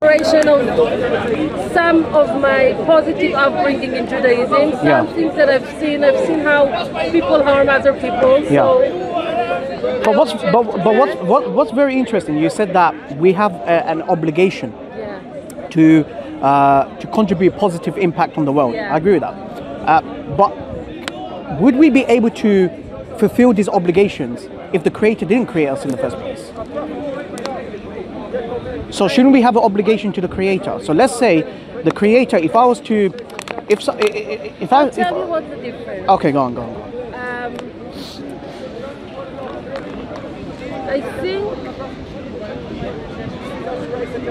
Inspiration of some of my positive upbringing in Judaism, some Yeah. things that I've seen. I've seen how people harm other people. Yeah. So But what's but, but what's what, what's very interesting? You said that we have a, an obligation yeah. to uh, to contribute positive impact on the world. Yeah. I agree with that. Uh, but would we be able to fulfill these obligations if the Creator didn't create us in the first place? So shouldn't we have an obligation to the Creator? So let's say the Creator, if I was to, if so, i- i- if I, I'll if, tell you what's the difference. okay, go on, go on. Go on. Um, I think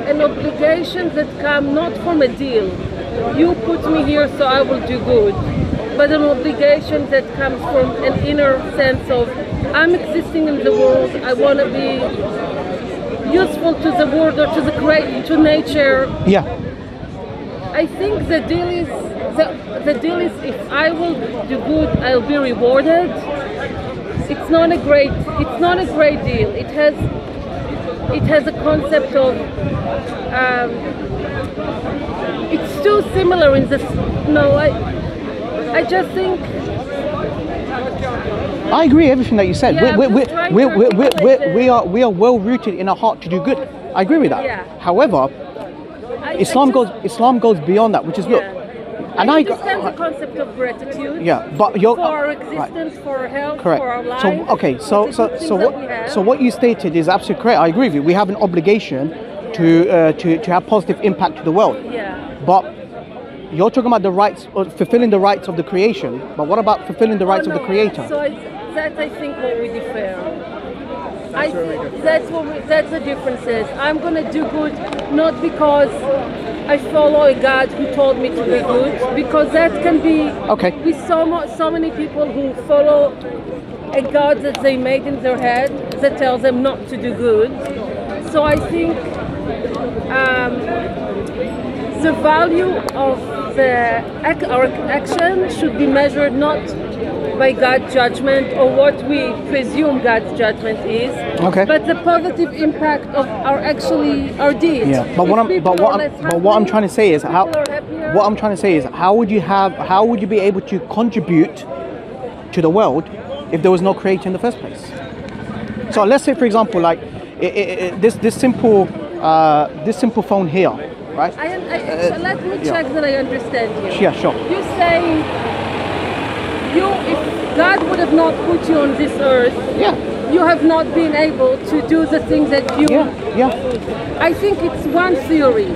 an obligation that come not from a deal. You put me here, so I will do good. But an obligation that comes from an inner sense of I'm existing in the world. I want to be useful to the world or to the great to nature. Yeah, I think the deal is the, the deal is if I will do good, I'll be rewarded. It's not a great it's not a great deal. It has it has a concept of um, it's too similar in this. No, I I just think I agree everything that you said. Yeah, we, I'm we, just trying we, to we, we, we, articulate we, the- we are we are well rooted in our heart to do good. I agree with that. Yeah. However, I, Islam I goes Islam goes beyond that, which is look. And I I, understand the concept of gratitude. yeah, but you're For our right, existence, for our health, correct. for our life. So okay, so so so things that we what so what you stated is absolutely correct. I agree with you. We have an obligation to uh, to to have positive impact to the world. Yeah. But you're talking about the rights, or fulfilling the rights of the creation. But what about fulfilling the rights Oh, of the creator? So That I think what we differ. I th- that's what we, that's the difference is. I'm gonna do good not because I follow a God who told me to be good, because that can be Okay. with so mo- so many people who follow a God that they made in their head that tells them not to do good. So I think um, the value of the ac- our action should be measured not by God's judgment or what we presume God's judgment is, Okay. but the positive impact of our actually our deeds. Yeah, but what I'm but what I'm less but what I'm trying to say is how people are happier. what I'm trying to say is how would you have how would you be able to contribute to the world if there was no creator in the first place? So let's say, for example, like i i i this this simple uh, this simple phone here, right? I, I, so let me Uh, yeah. check that I understand you. Yeah, sure. You're saying you, if God would have not put you on this earth, Yeah, you have not been able to do the things that you. yeah, yeah. I think it's one theory.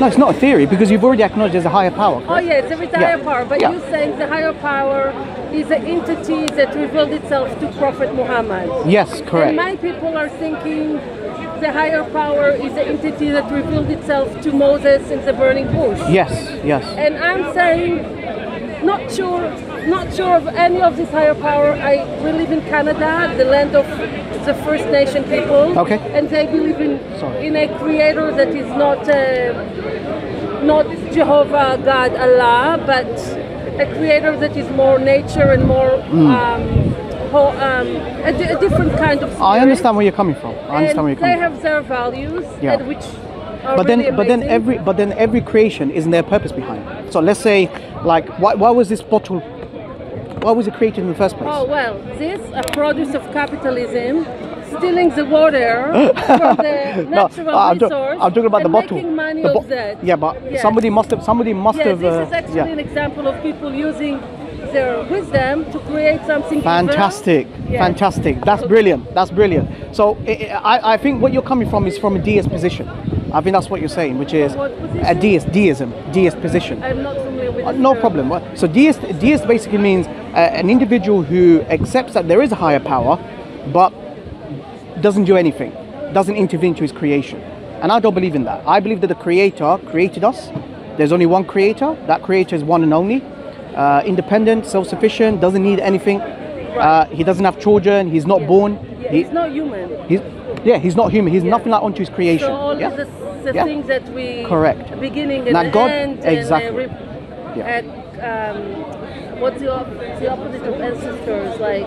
No, it's not a theory because you've already acknowledged there's a higher power. Oh yes, there is a Yeah. higher power, but Yeah. you're saying the higher power is an entity that revealed itself to Prophet Muhammad. Yes, correct. And my people are thinking the higher power is the entity that revealed itself to Moses in the burning bush. Yes, yes. And I'm saying, not sure, not sure of any of this higher power. I we live in Canada, the land of the First Nation people. Okay. And they believe in Sorry. in a creator that is not uh, not Jehovah God Allah, but a creator that is more nature and more. Hmm. Um, um, a, a different kind of. I understand where you're coming from. I understand And where you're they coming from. have their values, Yeah. and which. Are but then but then every but then every creation isn't there purpose behind so let's say like why, why was this bottle why was it created in the first place Oh well, this a produce of capitalism, stealing the water from the No, natural I'm, resource. I'm talking about the bottle Making money The of that. yeah but Yeah. somebody must have somebody must Yeah, have this uh, is actually yeah an example of people using their wisdom to create something. fantastic Yeah. fantastic that's brilliant that's brilliant so I, I, think what you're coming from is from a deist position I think that's what you're saying which is a deist deism deist position I'm not familiar with. Uh, no problem. Well, So deist, deist basically means uh, an individual who accepts that there is a higher power, but doesn't do anything, doesn't intervene to his creation. And I don't believe in that. I believe that the Creator created us. There's only one Creator. That Creator is one and only. Uh, independent, self-sufficient, doesn't need anything. Uh, he doesn't have children. He's not born. Yeah, He- he's not human. he's, yeah, he's not human. He's Yeah. nothing like unto his creation. So yeah? The, the Yeah. things that we Correct. beginning and Now God- end exactly. and uh, Yeah. at um, what's the, the opposite of ancestors like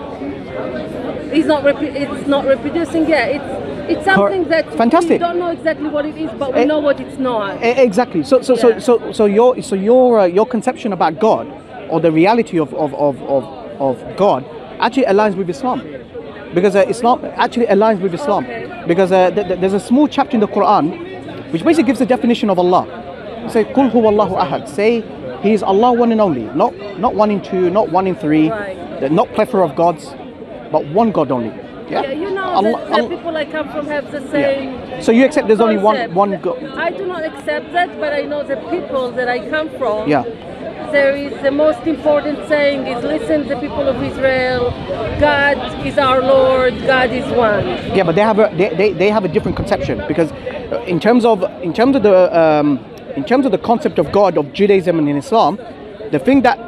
he's not it's not reproducing yeah it's It's something that Fantastic. we don't know exactly what it is, but we Eh, know what it's not. E- Exactly. So, so, so, so, so your, so your, uh, your conception about God, or the reality of, of, of, of, of God, actually aligns with Islam, because uh, Islam actually aligns with Islam, Okay. because uh, th- th- there's a small chapter in the Quran, which basically gives the definition of Allah. Say, "Kul Allahu ahad." Say, He is Allah, one and only, not not one in two, not one in three, Right. the- not plethora of gods, but one God only. Yeah. Yeah, you know Allah- the Allah- people I come from have the same. So you accept there's only one one God. I do not accept that, but I know the people that I come from. Yeah. There is the most important saying is listen, the people of Israel, God is our Lord, God is one. Yeah, but they have a they, they, they have a different conception because in terms of in terms of the um, in terms of the concept of God of Judaism and in Islam, the thing that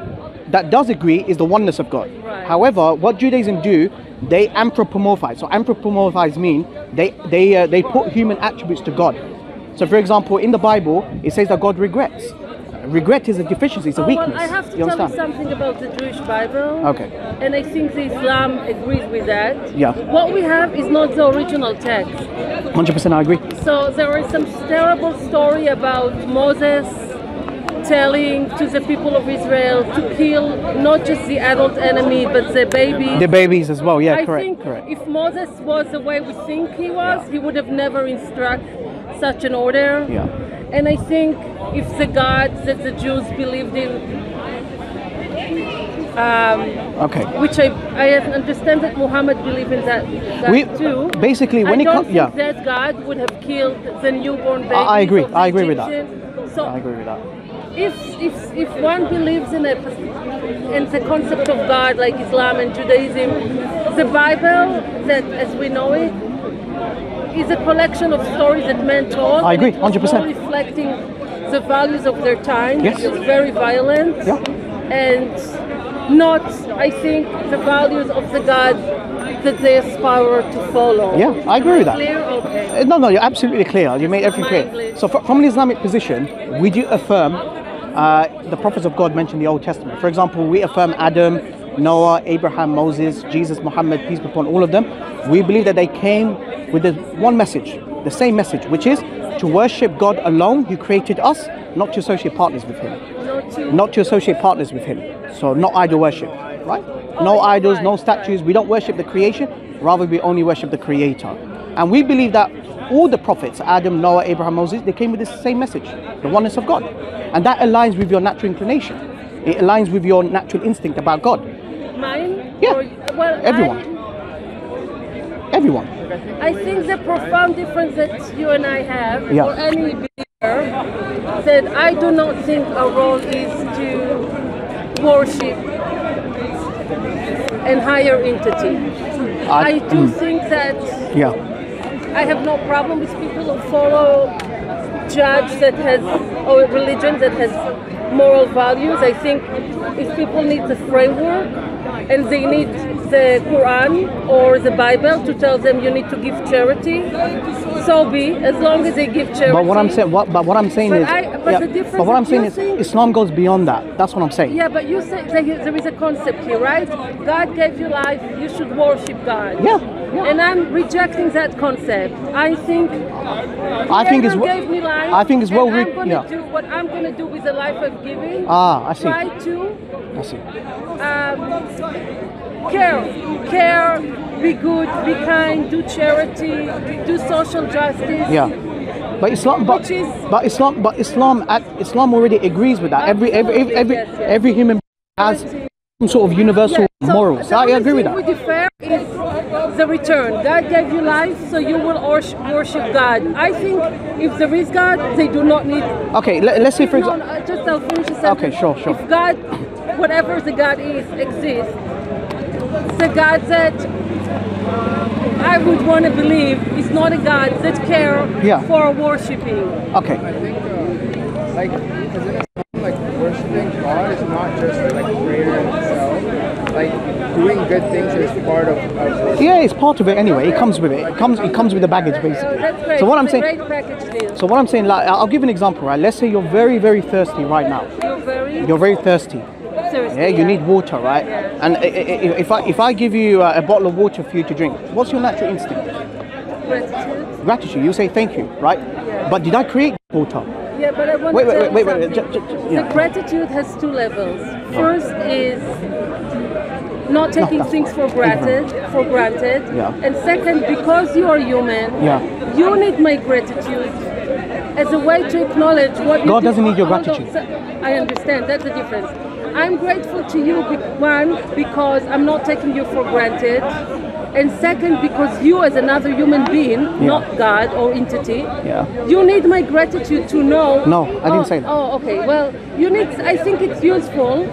that does agree is the oneness of God. Right. However, what Judaism do, they anthropomorphize. So anthropomorphize mean they they uh, they put human attributes to God. So, for example, in the Bible, it says that God regrets. Regret is a deficiency, it's a Oh, weakness. well, I have to you tell you understand? something about the Jewish Bible. Okay. And I think the Islam agrees with that. Yeah. What we have is not the original text. 100% I agree. So there is some terrible story about Moses telling to the people of Israel to kill not just the adult enemy but the baby. The babies as well, yeah, I correct, think correct. if Moses was the way we think he was, he would have never instruct such an order. Yeah. And I think if the God that the Jews believed in, um, Okay. which I, I understand that Muhammad believed in that, that We- too. basically, when I it don't com- think yeah. that God would have killed the newborn baby. I agree. I agree with that. So I agree with that. if if if one believes in a in the concept of God like Islam and Judaism, the Bible that as we know it is a collection of stories that men told. I agree, 100%. reflecting the values of their time. Yes. It was very violent. Yeah. And not, I think, the values of the God that they aspire to follow. Yeah, I agree with that. Clear? Okay. Uh, No, no, you're absolutely clear. You made everything clear. So, fr- from an Islamic position, we do affirm uh, the prophets of God mentioned in the Old Testament. For example, we affirm Adam, Noah, Abraham, Moses, Jesus, Muhammad, peace be upon all of them. We believe that they came with the one message, the same message, which is to worship God alone, who created us, not to associate partners with Him. Not to associate partners with Him. So, not idol worship, right? No idols, no statues. We don't worship the creation, rather, we only worship the Creator. And we believe that all the prophets, Adam, Noah, Abraham, Moses, they came with the same message, the oneness of God. And that aligns with your natural inclination. It aligns with your natural instinct about God. Mine? Yeah. Or, well, Everyone. Everyone. I, I think the profound difference that you and I have, Yeah. or any believer, that I do not think our role is to worship an higher entity. I- I do mm. think that Yeah. I have no problem with people who follow judge that has or religion that has moral values. I think if people need the framework and they need the Quran or the Bible to tell them you need to give charity, so be as long as they give charity. But what I'm saying, what, but what I'm saying But is, I- but the difference but what I'm saying is, think- Islam goes beyond that. That's what I'm saying. Yeah, but you say there there is a concept here, right? God gave you life, you should worship God. Yeah, yeah. And I'm rejecting that concept. I think I think it's gave me life, I think it's well I'm gonna yeah. do what I'm gonna do with the life I've given. Ah, I see. Try to I see. um, care, care, be good, be kind, do charity, do social justice. Yeah. But Islam, but, is- but Islam, but Islam, at, Islam already agrees with that. Every every every every, Yes, yes. every human has some sort of universal Yeah, so morals. I agree with that. We differ is the return. God gave you life, so you will wors- worship God. I think if there is God, they do not need. Okay, let, let's say for example. no, just I'll finish. Okay, sure, sure. If God, whatever the God is, exists, the God that I would want to believe is not a God that care Yeah. for worshiping. Okay, I think, uh, like, because in Islam, like, worshiping God is not just like prayer itself. Like, doing good things is part of, of yeah, it's part of it anyway. It comes with it. It comes it comes with the baggage So basically. that's great. So what I'm a saying. great package deal. So what I'm saying, like, I'll give you an example, right? Let's say you're very very thirsty right now. You're very You're very thirsty. Seriously. Yeah, you need water, right? Yeah. And if I if I give you a a bottle of water for you to drink, what's your natural instinct? gratitude? Gratitude. You say thank you, right? Yeah. But did I create water? Yeah, but I want Wait, to wait, wait, wait, wait, something. ju- ju- ju- The yeah. gratitude has two levels. Oh. First is not taking that's things for granted, for granted. Yeah. And second, because you are human, Yeah. you need my gratitude as a way to acknowledge what God do. doesn't need your gratitude. I understand. That's the difference. I'm grateful to you, one, because I'm not taking you for granted. And second, because you, as another human being, not God or entity, Yeah. you need my gratitude to know. No, I didn't Oh, say that. Oh, okay. Well, you need. I think it's useful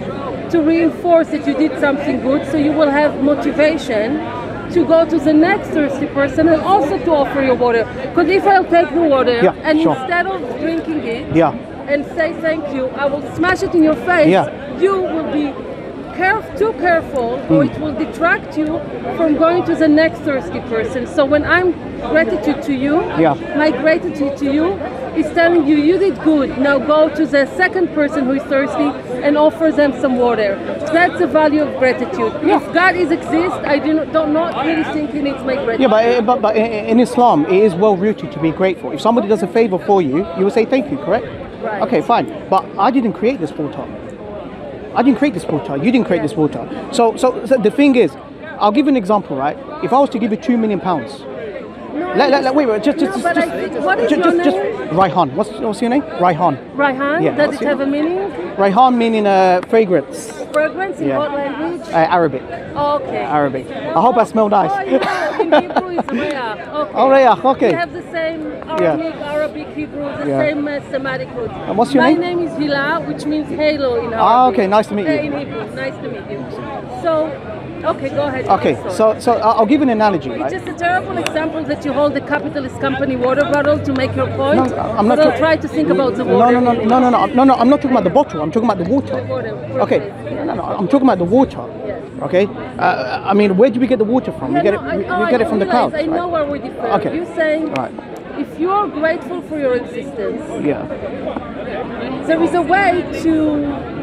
to reinforce that you did something good, so you will have motivation to go to the next thirsty person and also to offer your water. Because if I'll take the water Yeah, and sure. instead of drinking it Yeah. And say thank you, I will smash it in your face. Yeah. You will be caref- too careful, or Hmm. it will detract you from going to the next thirsty person. So when I'm gratitude to you, Yeah. my gratitude to you is telling you you did good. Now go to the second person who is thirsty and offer them some water. That's the value of gratitude. If God is exist, I do not, don't not really think He needs my gratitude. Yeah, but, uh, but, but in in Islam, it is well rooted to be grateful. If somebody does a favor for you, you will say thank you, correct? Right. Okay, fine. But I didn't create this water. I didn't create this water. You didn't create this water. So, so, so the thing is, I'll give you an example, right? If I was to give you two million pounds, No, let, let, let- wait, wait, just, No, just, just, what is just, your just, just, name? Raihan. What's, what's your name? Raihan. Raihan, Yeah, does it have a meaning? Raihan meaning uh, fragrance, Fragrance in Yeah. what language? uh, Arabic. okay. Arabic. I hope I smell nice. Oh, know, in Hebrew is Rayah. Okay. Oh, Rayah, okay. We have the same Aramaic, Arabic, Hebrew, the Yeah. same uh, Semitic roots. And what's your My name? name is Hila, which means halo in Arabic. Ah, okay, nice to meet Uh, you. in Hebrew, nice to meet you. So, okay, go ahead. Okay, so, so I'll give you an analogy, It's right? just a terrible example that you hold a capitalist company water bottle to make your point. No, I'm not But I'll try to think about the No, water. no, no, no, no, no, no, no. I'm not talking about the bottle. I'm talking about the water. water, Okay. No, No, no, I'm talking about the water. Yes. Okay. Uh, I mean, where do we get the water from? Yeah, we get no, it. We, no, we I get it from the clouds. I know right? where we differ. Okay. You're saying Right. if you're grateful for your existence, Yeah. there is a way to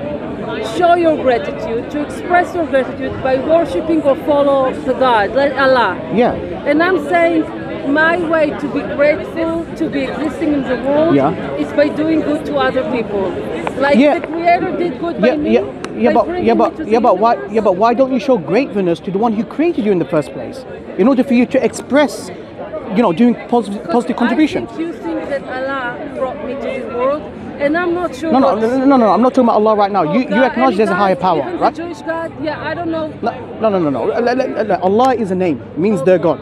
show your gratitude, to express your gratitude by worshiping or follow the God, like Allah. Yeah. And I'm saying my way to be grateful to be existing in the world Yeah. is by doing good to other people. Like Yeah. the Creator did good by Yeah, me. yeah, yeah, but yeah, but to yeah, but why? Yeah, but why don't you show gratefulness to the one who created you in the first place, in order for you to express, you know, doing positive, positive contribution? I think you think that Allah brought me to this world, and I'm not sure. No, no, no, no, no, no. I'm not talking about Allah right now. Oh, You, you acknowledge there's a higher power, even right? The Jewish God, yeah, I don't know. No, no, no, no, Allah is a name, means the God.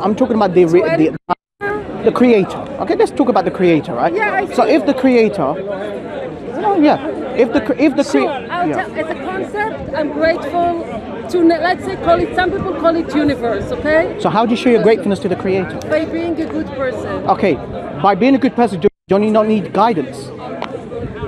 I'm talking about the, re- the the creator. Okay, let's talk about the creator, right? Yeah, I So if the creator, oh yeah, if the if the Sure, yeah. as a concept, I'm grateful to, let's say, call it, some people call it universe, okay? So how do you show your gratefulness to the creator? By being a good person. Okay, by being a good person, do don't you not need guidance?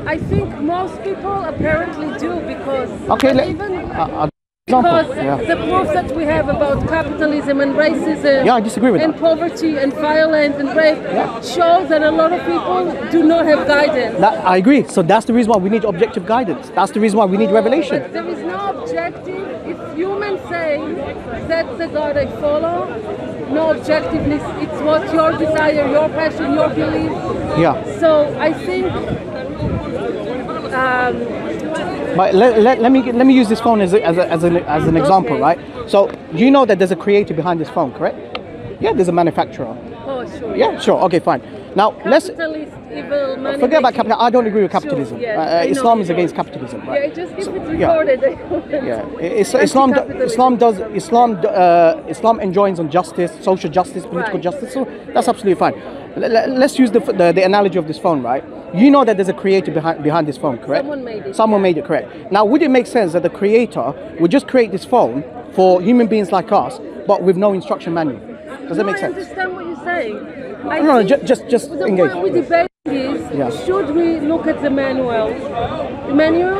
I think most people apparently do because Okay, let, even uh, uh, because. Yeah. the proof that we have about capitalism and racism Yeah, I disagree with and that. poverty and violence and rape shows that a lot of people do not have guidance. That, I agree. So that's the reason why we need objective guidance. That's the reason why we need revelation. But there is no objective. If humans say that's the God I follow, no objectiveness. It's what your desire, your passion, your belief. Yeah. So I think um, But let, let, let me let me use this phone as a, as, a, as, an, as an example, Okay. right? So you know that there's a creator behind this phone, correct? Yeah, there's a manufacturer. oh sure. Yeah, sure. Okay, fine. Now let's Capitalist, evil, money forget about making. capital. I don't agree with Sure, capitalism. yes, Uh, Islam is against capitalism, Right? Yeah, just if it's recorded. Yeah, Is- Islam. Islam does Islam uh, Islam enjoins on justice, social justice, political Right. justice. So that's absolutely fine. Let- let- Let's use the, the the analogy of this phone, right? You know that there's a creator behind behind this phone, correct? Someone made it, Someone made it correct. Now, would it make sense that the creator would just create this phone for human beings like us, but with no instruction manual? Does that no, make I sense? understand what you're saying. I No, no, think ju- just- just the engage. point we debate is Yeah. should we look at the manual, the manual,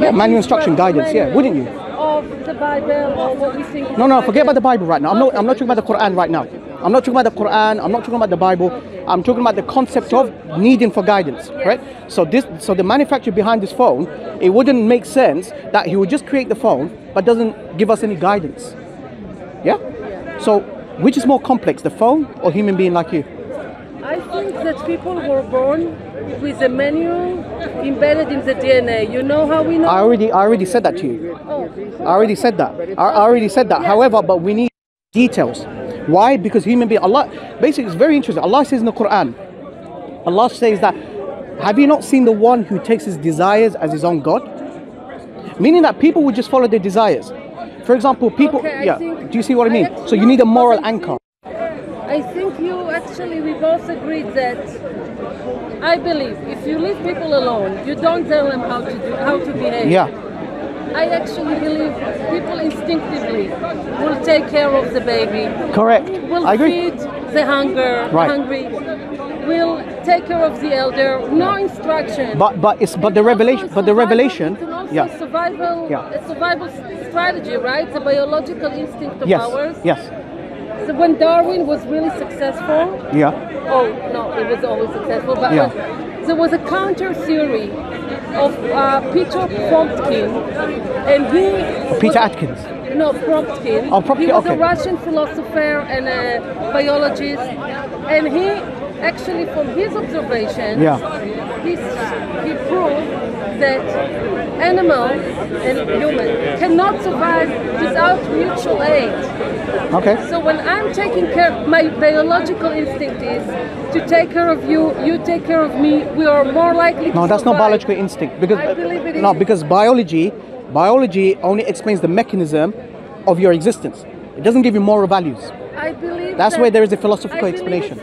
Yeah, manual instruction guidance, yeah, wouldn't you? Of the Bible or what we think. No, no, forget about the Bible. Bible right now. I'm not, I'm not talking about the Quran right now. I'm not talking about the Quran. I'm not talking about the Bible. I'm talking about the concept of needing for guidance, right? So this, so the manufacturer behind this phone, it wouldn't make sense that he would just create the phone but doesn't give us any guidance. Yeah. So which is more complex, the phone or human being like you? I think that people were born with a manual embedded in the DNA. You know how we know? I already, I already said that to you. oh, I already said that. I I already said that. However, but we need details. Why? Because human being, Allah, basically, it's very interesting. Allah says in the Quran, Allah says that, have you not seen the one who takes his desires as his own God? Meaning that people would just follow their desires. For example, people, Okay, yeah. think- Do you see what I I mean? actually- So you need a moral I anchor. I think you actually, we both agreed that I believe if you leave people alone, you don't tell them how to do, how to behave. Yeah. I actually believe people instinctively will take care of the baby, Correct. will I agree. feed the hunger, Right. hungry, will take care of the elder. No instruction. But but it's but It's the revelation but the revelation yeah survival. Yeah. A survival strategy, right? The biological instinct of yes ours. yes So when Darwin was really successful, yeah oh no, it was always successful, but Yeah. there was a counter theory of uh, Peter Kropotkin, and he Peter Atkins no, Kropotkin. Oh, Kropotkin, He was okay. a Russian philosopher and a biologist, and he actually, from his observations, Yeah. he, he proved that animals and humans cannot survive without mutual aid. okay So when I'm taking care, my biological instinct is to take care of you, you take care of me. We are more likely. to no that's not biological instinct because I believe it no is. because biology biology only explains the mechanism of your existence it doesn't give you moral values I believe That's that- where there is a philosophical explanation.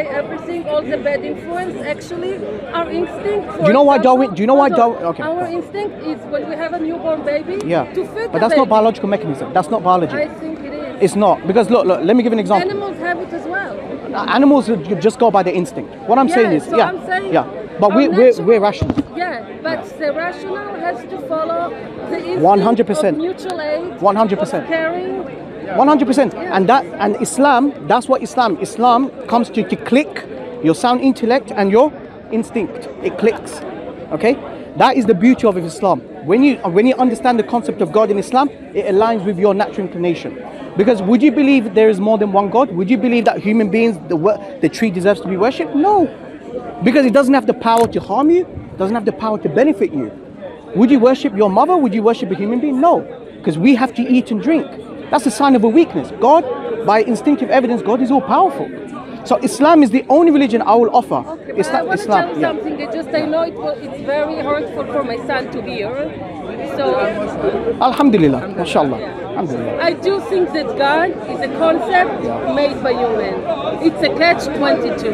You everything, all the bad influence, actually, our instinct. For Do you know why Darwin- do you know why. Darwin- okay. Our instinct is when we have a newborn baby. yeah To feed but that's not biological mechanism that's not biology I think it is. it's not because look look let me give an example Animals have it as well. animals just go by their instinct what i'm Yeah, saying is so yeah I'm saying yeah but we, we're, natural- we're rational Yeah, but the rational has to follow the instinct 100%. of mutual aid, 100%. of caring. 100% and that and islam that's what islam islam comes to, to click your sound intellect and your instinct. It clicks okay? That is the beauty of islam. When you when you understand the concept of god in islam it aligns with your natural inclination. Because would you believe there is more than one god? Would you believe that human beings the the tree deserves to be worshipped? No. Because it doesn't have the power to harm you doesn't have the power to benefit you. Would you worship your mother? Would you worship a human being? No. Because we have to eat and drink that's a sign of a weakness. God by instinctive evidence god is all powerful so islam is the only religion i will offer Okay, but I islam to tell yeah. something. It just I know it it's very hurtful for my son to hear. So alhamdulillah mashallah alhamdulillah I do think that God is a concept made by human. It's a catch 22.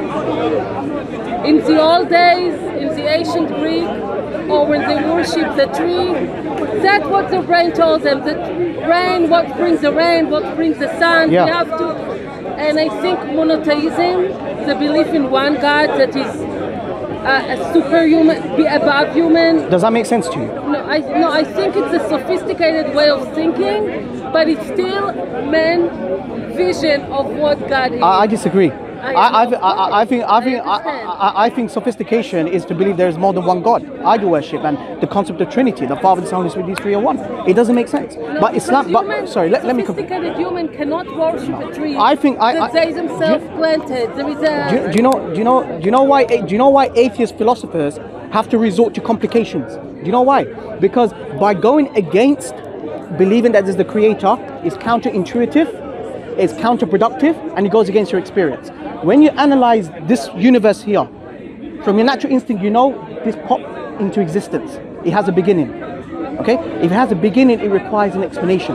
In the old days, in the ancient Greek, or when they worship the tree, that's what the rain told them. The rain, what brings the rain, what brings the sun. Yeah. We have to. And I think monotheism, the belief in one God that is uh, a superhuman, be above human, does that make sense to you no, I no, I think it's a sophisticated way of thinking, but it's still man's vision of what God is. I, I disagree. I I, I. I, I think I I think I. I, I think sophistication is to believe there is more than one God. Idol worship and the concept of Trinity, the Father, the Son, Holy Spirit, these three are one. It doesn't make sense. No, but Islam. But sorry, let, let me. Sophisticated human cannot worship a tree. I think I- that I- they themselves planted. There is a. Do you, do you know? Do you know? Do you know why? Eh, do you know why atheist philosophers have to resort to complications? Do you know why? Because by going against believing that there's the Creator is counterintuitive, is counterproductive, and it goes against your experience. When you analyze this universe here, from your natural instinct, you know this popped into existence. It has a beginning. Okay? If it has a beginning, it requires an explanation.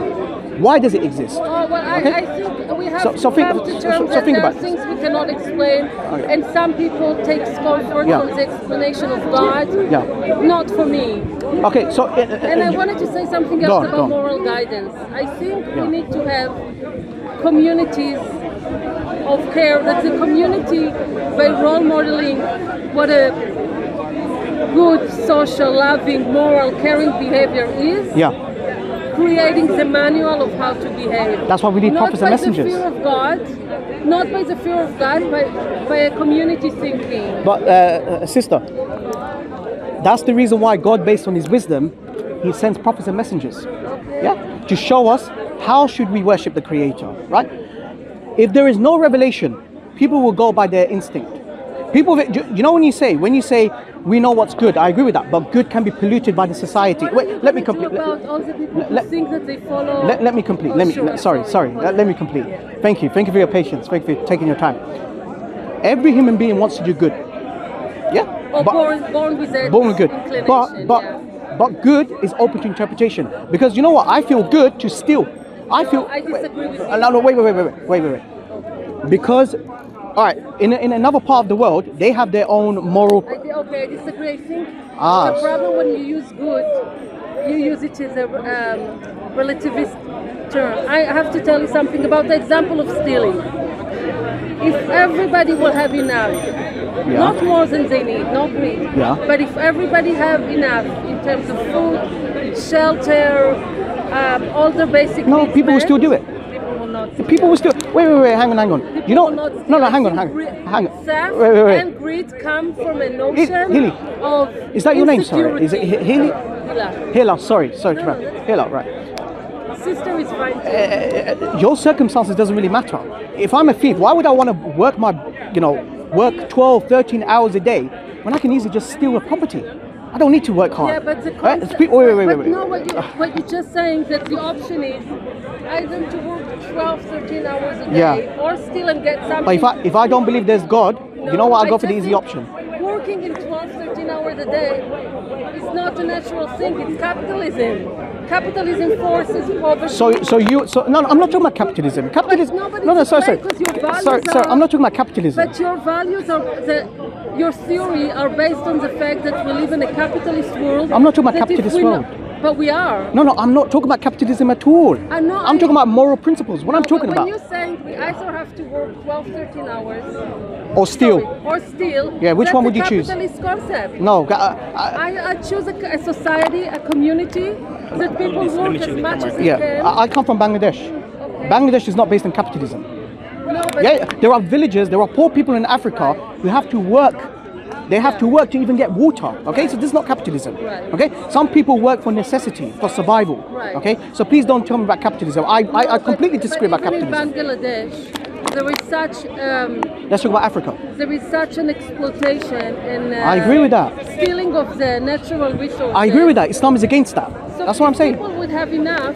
Why does it exist? Oh, well, Okay. I think we have So- so think- so- so think about it. things we cannot explain, Okay. and some people take comfort Yeah. from the explanation of God. Yeah. Not for me. Okay, so uh, uh, And I uh, wanted to say something else on, about moral guidance. I think Yeah. we need to have communities of care. That the community, by role modeling what a good, social, loving, moral, caring behavior is, yeah. creating the manual of how to behave. That's why we need not prophets and messengers. Not by the fear of God, not by the fear of God, but by a community thinking. But uh, uh, sister, that's the reason why God, based on His wisdom, He sends prophets and messengers. Yeah, to show us how should we worship the Creator. Right? If there is no revelation, people will go by their instinct. People, you know when you say when you say we know what's good, I agree with that, but good can be polluted by the society. What are you Wait, let me complete. About all the people let- that they follow. Let, let me complete. Oh, let me. sure, sorry, sorry. Let, me complete. Thank you. Thank you for your patience. Thank you for taking your time. Every human being wants to do good. Yeah. Or but- born, born with that born with good. But but yeah. but good is open to interpretation because you know what? I feel good to steal. I feel. I disagree with you. No, no, wait, wait, wait, wait, wait, wait, wait. Because, all right, in, in another part of the world, they have their own moral. I, okay, I disagree. I think ah. the problem when you use good, you use it as a um, relativist term. I have to tell you something about the example of stealing. If everybody will have enough, not more than they need, not greed, Yeah. but if everybody have enough in terms of food, shelter, um, all the basic No, people will still do it. People will not. People will still. Wait, wait, wait. Hang on, hang on. People You know? No, no. Hang on, hang on, hang on. Theft Wait, wait, wait. and greed come from a notion of Is that your name? Sorry. Is it insecurity. Hi- Hilly? Hila. Hila, sorry, sorry, no, Hila, right. Sister is fine too. Uh, your circumstances doesn't really matter. If I'm a thief, why would I want to work my, you know, work 12, 13 hours a day when I can easily just steal a property? I don't need to work hard. Yeah, but the Right? concept, Spe- wait, wait, wait, but wait, no, what, you, what you're just saying that the option is either to work 12, 13 hours a day Yeah. or steal and get something. But if I if I don't believe there's God, you know what? I go for the easy option. Working in 12, 13 hours a day is not a natural thing. It's capitalism. Capitalism forces poverty. So so you so no, no I'm not talking about capitalism. Capitalism. no, but No, no, sorry, sorry. Sorry, sorry. I'm not talking about capitalism. But your values are the, your theory are based on the fact that we live in a capitalist world. I'm not talking about capitalist world. Know, but we are. No, no, I'm not talking about capitalism at all. I know, I'm I- talking about moral principles. What I'm talking but about. When you're saying we either have to work 12, 13 hours, Or steal. sorry, or steal. Yeah, which that's one a would you choose? Capitalist concept. No, uh, uh, I, I choose a, a society, a community that people work as much as they yeah. can. I, I come from Bangladesh. Bangladesh is not based on capitalism. no, but Yeah, there are villages, there are poor people in Africa who have to work. They have to work to even get water. Okay, so this is not capitalism. Okay, some people work for necessity, for survival. Right. Okay, so please don't tell me about capitalism. I, I, I completely disagree about capitalism. In Bangladesh, there is such um, Let's talk about Africa. there is such an exploitation and uh, I agree with that. stealing of the natural resources. I agree with that. Islam is against that. So That's what I'm saying. People would have enough.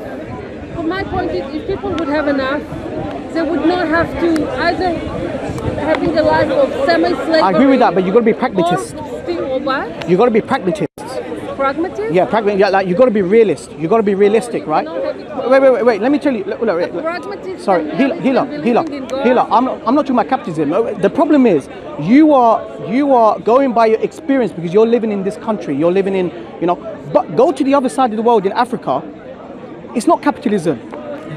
From my point, is, if people would have enough, they would not have to either having a life of semi-slavery. I agree with that, but you got to be pragmatist. Or what? You got to be pragmatist. Pragmatist? Yeah, pragmatic. Yeah, like you got to be realist. You got to be realistic, right? Wait, wait, wait, wait. Let me tell you. Look, look, wait. Pragmatist. Sorry, Hila, Hila, Hila, believing in God. Hila. I'm not, I'm not talking about capitalism. Uh, The problem is, you are you are going by your experience because you're living in this country. You're living in, you know. But go to the other side of the world in Africa. It's not capitalism.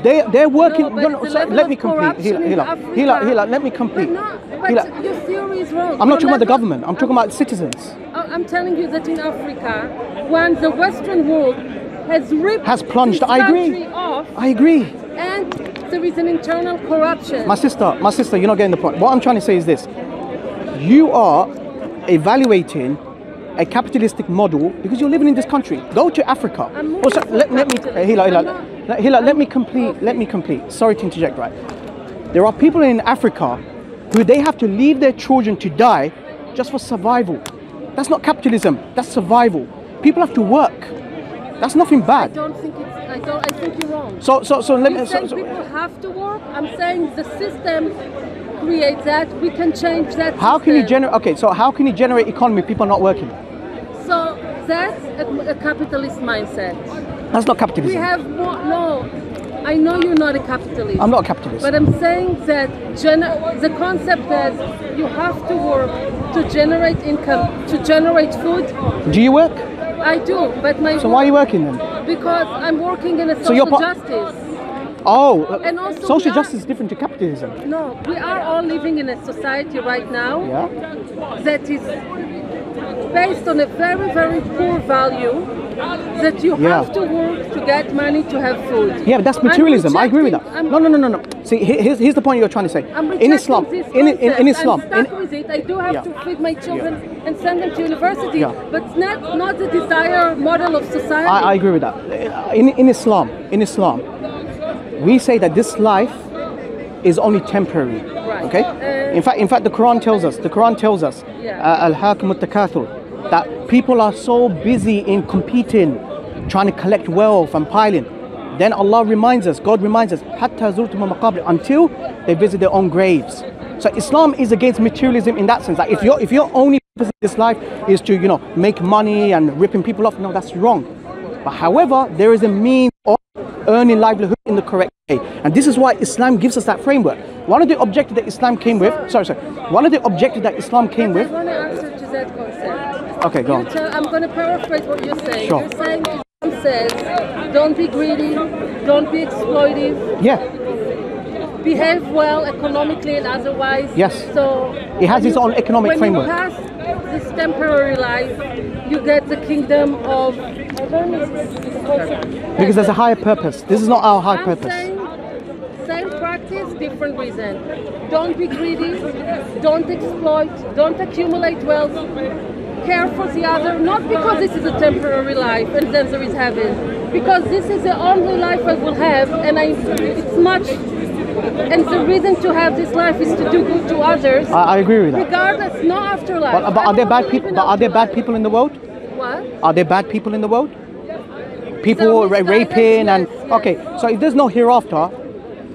They they're working. No, the sorry, let me complete. Hila, Hila, Hila, Hila. Let me complete. But, no, but Hila, your theory is wrong. I'm not talking about the government. I'm talking about citizens. I- I'm telling you that in Africa, when the Western world has ripped Has plunged. I agree. off, I agree. and there is an internal corruption. My sister, my sister, you're not getting the point. What I'm trying to say is this: you are evaluating a capitalistic model because you're living in this country. Go to Africa. I'm Oh, sorry, let, let me, Hila, Hila, I'm not- let- Hila, let me complete. Let me complete. Sorry to interject. Right, there are people in Africa who they have to leave their children to die just for survival. That's not capitalism. That's survival. People have to work. That's nothing bad. I don't think it's. I don't. I think you're wrong. So, so, so let me. So, saying so, people have to work. I'm saying the system creates that. We can change that. how can you generate? Okay, so how can you generate economy? People are not working. So that's a, a capitalist mindset. That's not capitalism. We have more. No, I know you're not a capitalist. I'm not a capitalist. But I'm saying that gener- the concept that you have to work to generate income, to generate food, Do you work? I do. But my So why are you working then? because I'm working in a social So justice. Oh, uh, And also social we are- justice is different to capitalism. No, we are all living in a society right now Yeah. that is based on a very, very poor value that you Yeah. have to work to get money to have food. Yeah, but that's materialism. I agree with that. I'm- No, no, no, no, no. See, here's, here's the point you're trying to say. I'm in Islam, in, in, in. Islam, I'm stuck in, with it. I do have Yeah. to feed my children and send them to university, Yeah. but it's not not the desired model of society. I, I agree with that. In, in Islam, in Islam, we say that this life is only temporary. Right. Okay. Uh, in fact, in fact, the Quran tells us. The Quran tells us. Uh, Alhakumu at-takathur, that people are so busy in competing, trying to collect wealth and piling. Then Allah reminds us, God reminds us, "Hatta zurtum until they visit their own graves. So Islam is against materialism in that sense. That if your if your only purpose in this life is to you know make money and ripping people off, no, that's wrong. But however, there is a means of earning livelihood in the correct way, and this is why Islam gives us that framework. One of the objectives that Islam came with, sorry, sorry, one of the objectives that Islam came I with. want to answer to that concept. Okay, go on. I'm going to paraphrase what you're saying. Sure. You're saying Islam says, don't be greedy, don't be exploitive, Yeah, behave well economically and otherwise. Yes. So It has when its own economic when framework. you pass this temporary life, you get the kingdom of. I don't know, it's- it's called- because there's a higher purpose. This is not our high I'm purpose. saying same practice, different reason. Don't be greedy, don't exploit, don't accumulate wealth. Care for the other, not because this is a temporary life and then there is heaven, because this is the only life I will have, and I, it's much. And the reason to have this life is to do good to others, I, I agree with that. regardless, no afterlife. But, but are there bad people? But are there bad people in the world? What? Are there bad people in the world? People ra- misguidance, raping and yes, yes. okay. So if there's no hereafter,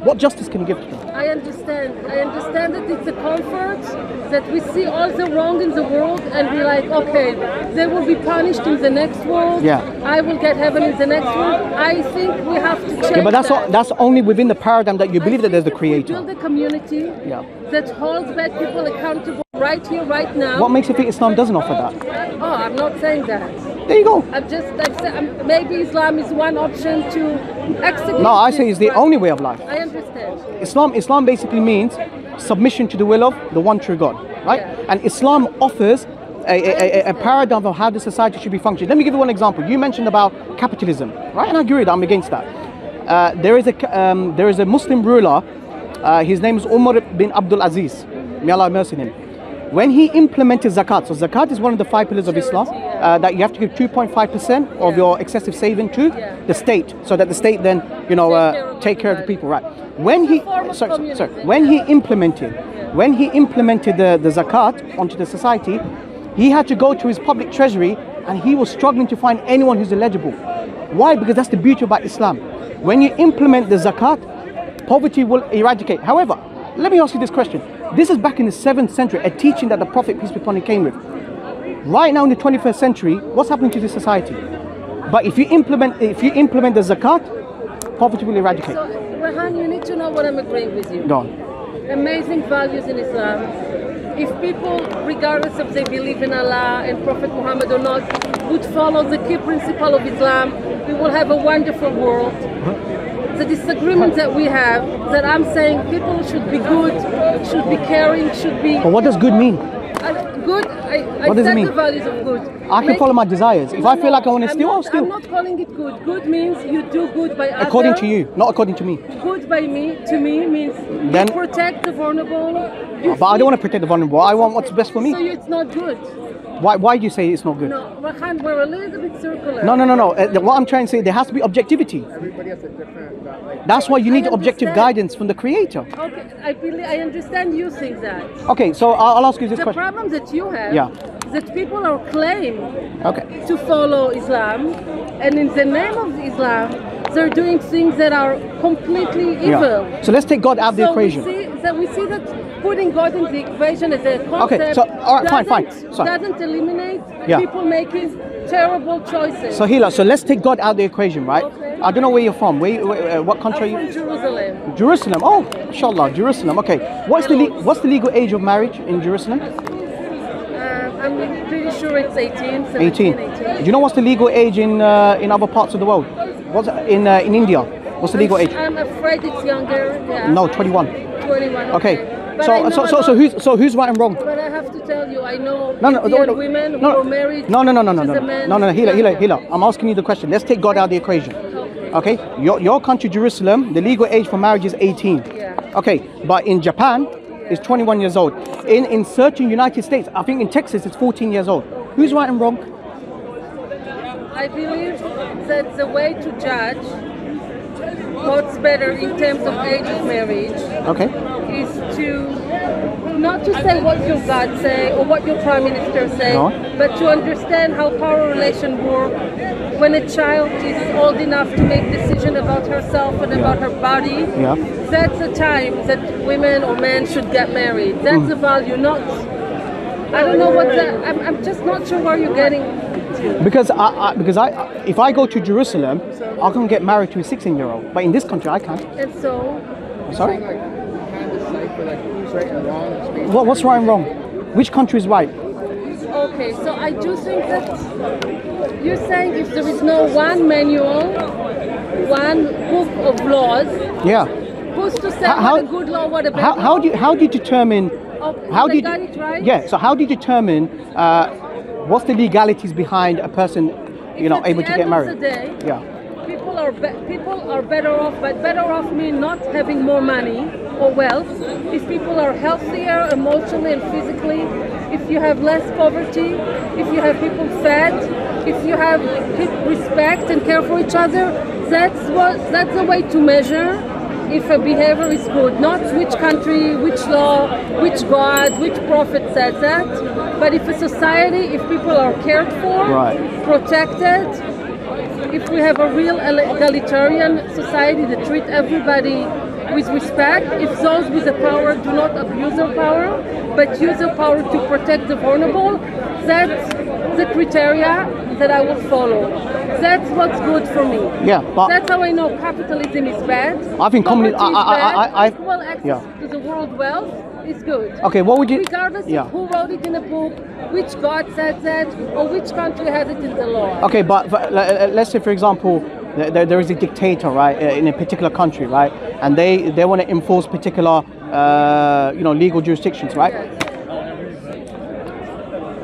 what justice can you give to them? I understand. I understand that it's a comfort that we see all the wrong in the world and be like, okay, they will be punished in the next world. Yeah. I will get heaven in the next world. I think we have to change Yeah, but that's that. all, that's only within the paradigm that you believe that there's the think if we creator. Build a community Yeah. that holds bad people accountable right here, right now. What makes you think Islam doesn't offer that? Oh, I'm not saying that. There you go. I'm just, saying, um, maybe Islam is one option to execute. No, I say it's the only way of life. I understand. Islam Islam basically means submission to the will of the one true God, right? Yeah. And Islam offers a, a, a, a paradigm of how the society should be functioning. Let me give you one example. You mentioned about capitalism, right? And I agree that I'm against that. Uh, there is a um, there is a Muslim ruler. Uh, his name is Umar bin Abdul Aziz. May Allah mercy him. When he implemented zakat, so zakat is one of the five pillars of Islam uh, that you have to give 2.5% of your excessive saving to the state, so that the state then, you know, Take uh, care of take care of the people, right? When he, sorry, sorry, sorry, when he implemented, when he implemented the, the zakat onto the society, he had to go to his public treasury and he was struggling to find anyone who's eligible. Why? Because that's the beauty about Islam. When you implement the zakat, poverty will eradicate. However, let me ask you this question. This is back in the 7th century, a teaching that the Prophet, peace be upon him, came with. Right now in the 21st century, what's happening to this society? But if you implement if you implement the zakat, poverty will eradicate. So, Raihan, you need to know what I'm agreeing with you. Go on. amazing values in Islam. If people, regardless if they believe in Allah and Prophet Muhammad or not, would follow the key principle of Islam, we will have a wonderful world. The disagreement that we have, that I'm saying people should be good, should be caring, should be But what does good mean? uh, good. I, I What does it mean? the values of good. I can Make- follow my desires. If I feel like I want to steal, I'll steal. I'm not calling it good. Good means you do good by According other. to you, not according to me. Good by me, to me, means Then- you protect the vulnerable. you But I don't want to protect the vulnerable. I want what's best for me. you, it's not good. Why, why do you say it's not good? No, Raihan, we're a little bit circular. No, no, no, no. Uh, what I'm trying to say, there has to be objectivity. Everybody has a different, uh, like, That's why you need objective guidance from the creator. Okay, I believe I understand you think that. Okay, so I'll, I'll ask you this The question. The problem that you have, Yeah. That people are claim Okay. to follow Islam, and in the name of Islam, they're doing things that are completely evil. Yeah. So let's take God out of the equation. We see, that we see that putting God in the equation as a concept so, all right, fine, fine. doesn't- Sorry. doesn't eliminate Yeah. people making terrible choices. So Hila, so let's take God out of the equation, right? Okay. I don't know where you're from. Where, where uh, what country? I'm are you? from Jerusalem. Jerusalem. Oh, inshallah, Jerusalem. Okay. What's the le- what's the legal age of marriage in Jerusalem? I'm pretty sure it's 18, 17, 18. 18. Do you know what's the legal age in uh, in other parts of the world? What's in uh, in India? What's the legal age? I'm afraid it's younger. Yeah. No, 21. 21. Okay. I So so so, so who's so who's right and wrong? But I have to tell you, I know No, no, no, no, women who no, were married. No, no, no, no, no, no, no, no, no, Hila, Hila. Hila. I'm asking you the question. Let's take God out of the equation. Okay. Okay, your, your country, Jerusalem, the legal age for marriage is 18. Yeah. Okay, but in Japan, it's 21 years old. In in certain United States, I think in Texas, it's 14 years old. Who's right and wrong? I believe that the way to judge what's better in terms of age of marriage Okay. is to not to say what your God say or what your prime minister say, No. but to understand how power relation work when a child is old enough to make decision about herself and about her body. Yeah. That's the time that women or men should get married. That's Mm. the value, not. I don't know what the. I'm, I'm just not sure where you're getting. Because I, I because I if I go to Jerusalem, I can get married to a 16 year old. But in this country, I can't. And so, Sorry. Saying, like you can't decipher like who's right and wrong. What, what's right and wrong? Which country is right? okay, so I do think that you're saying if there is no one manual, one book of laws, Yeah. who's to say How- how- what a good law, what a bad How, law? how do you, how do you determine? Oh, How they do you? got it right? Yeah. So how do you determine uh, what's the legalities behind a person, you know, able to get of married? day, Yeah. people are be- people are better off, but better off mean not having more money or wealth. If people are healthier emotionally and physically, if you have less poverty, if you have people fed, if you have respect and care for each other, that's what that's the way to measure if a behavior is good. Not which country, which law, which God, which prophet said that, but if a society, if people are cared for, Right. protected, if we have a real egalitarian society that treat everybody with respect, if those with the power do not abuse their power, but use their power to protect the vulnerable, that's the criteria that I will follow. That's what's good for me. Yeah, but- that's how I know capitalism is bad. I think communi- Poverty is I- I- I- I- I- well, access yeah. to the world wealth is good. Okay. What would you? Regardless Yeah. of who wrote it in a book, which God said that, or which country has it in the law. Okay, but le- let's say, for example, there, there is a dictator, right, uh, in a particular country, right, and they, they want to enforce particular, uh, you know, legal jurisdictions, right?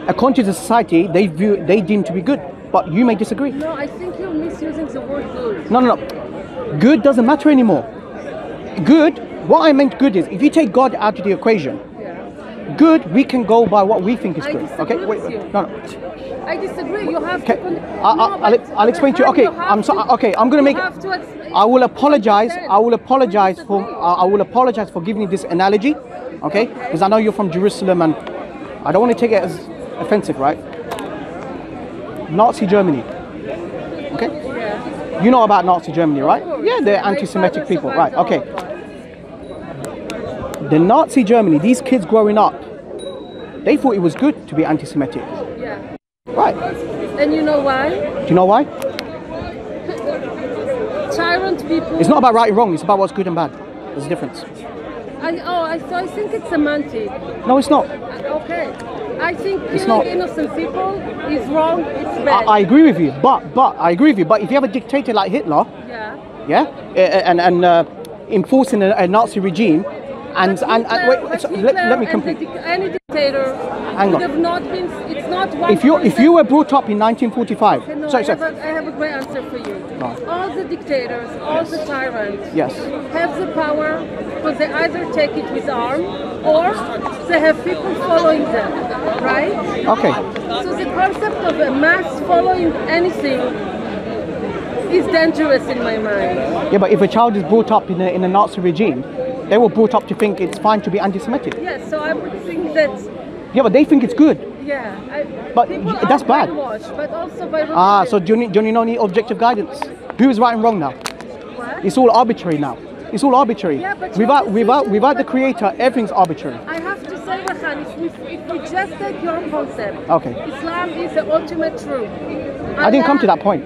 According to the society, they view they deem to be good, but you may disagree. No, I think you're misusing the word good. No, no, no. Good doesn't matter anymore. Good. What I meant good is if you take God out of the equation, Yeah. good we can go by what we think is I good. Okay. Wait. you. No, no. I disagree. You have Okay, to. Con- I- I- no, I'll, I'll explain to you. Okay, have I'm sorry. okay. I'm gonna make. have to explain- I will apologize. I will apologize for. I I will apologize for giving you this analogy, okay? Because I know you're from Jerusalem, and I don't want to take it as offensive, right? Nazi Germany. Okay. Yeah. You know about Nazi Germany, right? Yeah, they're anti-Semitic people, right? Okay. The Nazi Germany, these kids growing up, they thought it was good to be anti-Semitic, Yeah. right? And you know why? Do you know why? Tyrant people. It's not about right and wrong. It's about what's good and bad. There's a difference. I, oh, I, so I think it's semantic. No, it's not. Okay. I think It's killing innocent people is wrong. It's I, bad. I agree with you, but but I agree with you. But if you have a dictator like Hitler, yeah. yeah, and and uh, enforcing a, a Nazi regime, and and, uh, and Hitler- wait, so, let, let me complete. any dictator Hang would on. have not been. It's not one. If you if you were brought up in 1945, Okay, no, sorry, I, have sorry, a, I have a great answer for you. Go. All the dictators, all the tyrants, yes, have the power because they either take it with arm or they have people following them, right? okay, So the concept of a mass following anything is dangerous in my mind. yeah, but if a child is brought up in a, in a Nazi regime, they were brought up to think it's fine to be anti-Semitic. Yes, so I would think that, Yeah, but they think it's good. yeah. I, But that's bad. But also by Ah, so do you, need, do you need objective guidance? Who is right and wrong now? What? It's all arbitrary now. It's all arbitrary. Yeah, but without without without the creator, everything's arbitrary. I have to say, Raihan, if we, if we just take your concept, Okay. Islam is the ultimate truth. I didn't come to that point.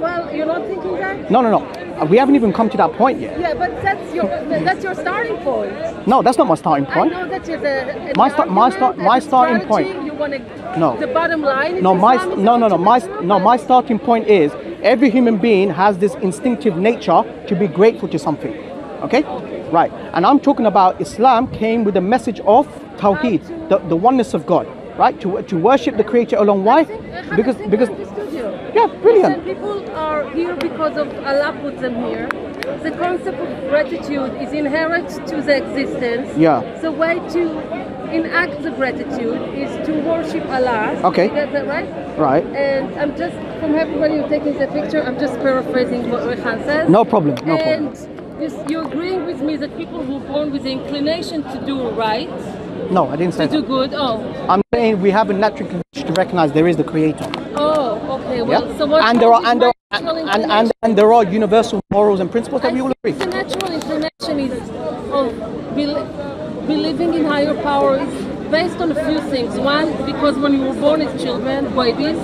Well, you're not thinking that? No, no, no. Uh, We haven't even come to that point yet. Yeah, but that's your that's your starting point. No, that's not my starting point. I know that you're the My sta- my sta- argument, my starting point- You want to No. The bottom line. No, my is no, no, no. My no, my starting point is every human being has this instinctive nature to be grateful to something. Okay, right. And I'm talking about Islam came with a message of Tawheed, the, the oneness of God, right? To to worship the Creator alone. Why? Because because. Yeah, brilliant. People are here because of Allah put them here. The concept of gratitude is inherent to the existence. Yeah. A way to enact the gratitude is to worship Allah. Okay. Get that right? Right. And I'm just, from everybody who's taking the picture, I'm just paraphrasing what Raihan says. No problem. No problem. and you- you're agreeing with me that people who are born with the inclination to do right, No, I didn't say to do that. good, oh, I'm saying we have a natural condition to recognize there is the creator. Oh, okay, Yeah. so what and there are and there, and, and, and, and there are universal morals and principles that we all agree. The natural inclination is of bel- believing in higher power is based on a few things. One, because when we were born as children, babies,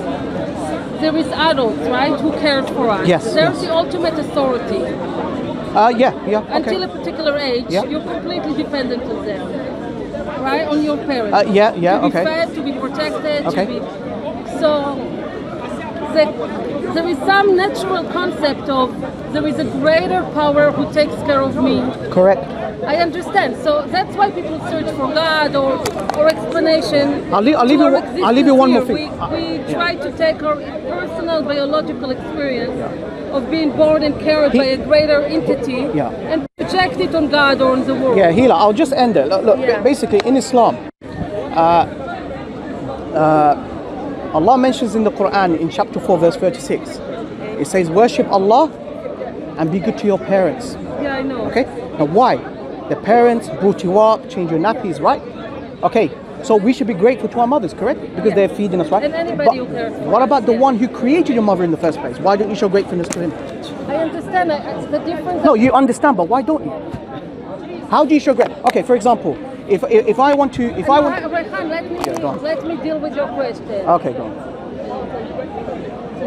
there is adults, right, who cares for us. Yes, There's yes. the ultimate authority. Uh, yeah, yeah. Okay. Until a particular age, Yeah. you're completely dependent on them, right, on your parents. Uh, yeah, yeah. to be Okay. fed, to be protected, Okay. to be. So the, there is some natural concept of there is a greater power who takes care of me. Correct. I understand. So that's why people search for God or or explanation. I'll leave- I'll leave you one- I'll leave you one more thing. here. We, we try to take our personal biological experience of being born and carried by a greater entity Yeah. and project it on God or on the world. Yeah, Hila, I'll just end it. Look, look Yeah. basically in Islam, uh, uh, Allah mentions in the Quran in chapter 4, verse 36, it says, Worship Allah and be good to your parents. Yeah, I know. Okay? Now, why? The parents brought you up, changed your nappies, right? Okay, so we should be grateful to our mothers, correct? Because Yeah. they're feeding us, right? And anybody But who cares What about the yeah. one who created your mother in the first place? Why don't you show gratefulness to him? I understand. I, I- the difference. No, you understand, but why don't you? How do you show gratitude? Okay, for example, if if, if I want to, if I want, Raihan, let me on. let me deal with your question. okay, go on.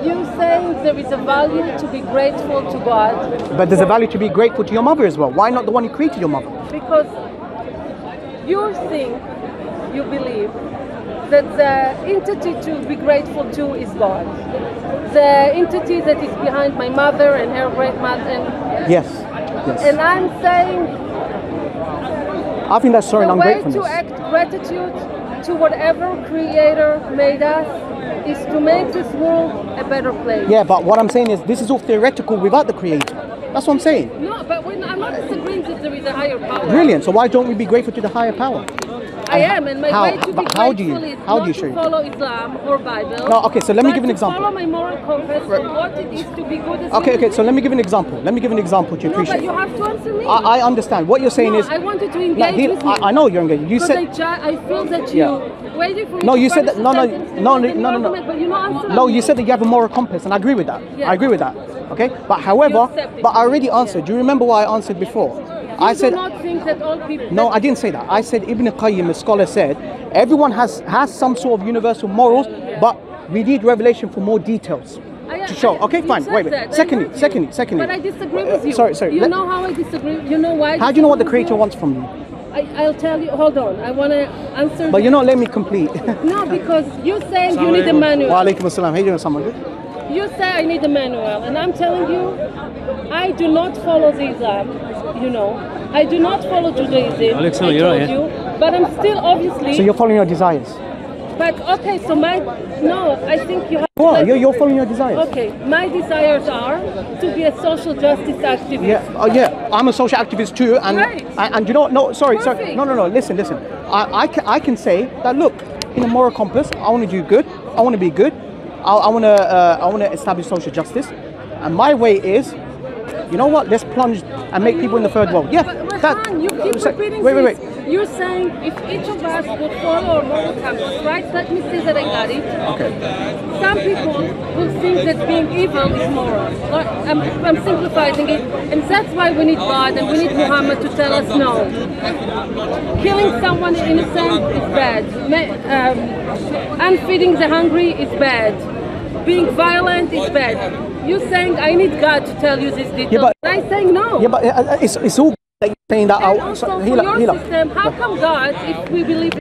You say there is a value to be grateful to God But there's a value to be grateful to your mother as well. Why not the one who created your mother? because you think you believe that the entity to be grateful to is God. The entity that is behind my mother and her great mother and, Yes, yes. and I'm saying I think that's showing the way to act gratitude to whatever creator made us is to make this world a better place. Yeah, but what I'm saying is this is all theoretical without the creator. That's what I'm saying. No, but when, I'm not disagreeing that there is a higher power. Brilliant. So why don't we be grateful to the higher power? I am, and my How- way to be how do you- is how do you show it? follow Islam or Bible. No, okay, so let me give an example. follow my moral compass on what it is to be good Okay, okay. So let me give an example. Let me give an example to No, but appreciate. you have to answer me. I, I understand. What you're saying no, is. I wanted to engage Like, he- with you. I, I know you're engaged. You said. I, I feel that you Yeah. waiting for No, you said that- no, no, no, no, no, no, no. argument, But you know answer No, you said that you have a moral compass, and I agree with that. Yeah. I agree with that. Okay, but however, but I already answered. Do you remember what I answered before? You I said not think that all people. no. I didn't say that. I said Ibn Qayyim, a scholar, said everyone has has some sort of universal morals, but we need revelation for more details I- to show. I- Okay, you fine. said Wait, that. wait. Secondly, secondly, secondly. But I disagree Uh, with you. Sorry, sorry. You Let- know how I disagree. You know why? How do you know what the creator you? wants from you? I, I'll tell you. Hold on. I want to answer. But you're not letting me complete. No, because you're saying you need a manual. Wa alaikum assalam. How you doing, someone good? You say I need a manual, and I'm telling you, I do not follow the Islam. Um, you know, I do not follow Judaism. Alexa, I you're told right, you, but I'm still obviously. So you're following your desires. But okay, so my no, I think you have. to What? You're, you're following your desires. Okay, my desires are to be a social justice activist. Yeah, oh yeah, I'm a social activist too, and Right. and, and you know, no, sorry, sorry, no, no, no. Listen, listen. I, I can I can say that. Look, in a moral compass, I want to do good. I want to be good. I, I want to uh, I want to establish social justice, and my way is, you know what? Let's plunge and make people in the third world. Yeah, But that. Raihan, you keep so- repeating wait, wait, this. wait. You're saying if each of us would follow our moral compass, right? Let me see that I got it. Okay. Some people will think that being evil is moral. Or I'm, I'm simplifying it, and that's why we need God and we need Muhammad to tell us no. Killing someone innocent is bad. Um, unfeeding the hungry is bad. Being violent is bad. You saying I need God to tell you this detail? but- I'm saying no. Yeah, but uh, it's it's all that you're saying that. And I'll, also so, Hila, your Hila, system, how come God, if we believe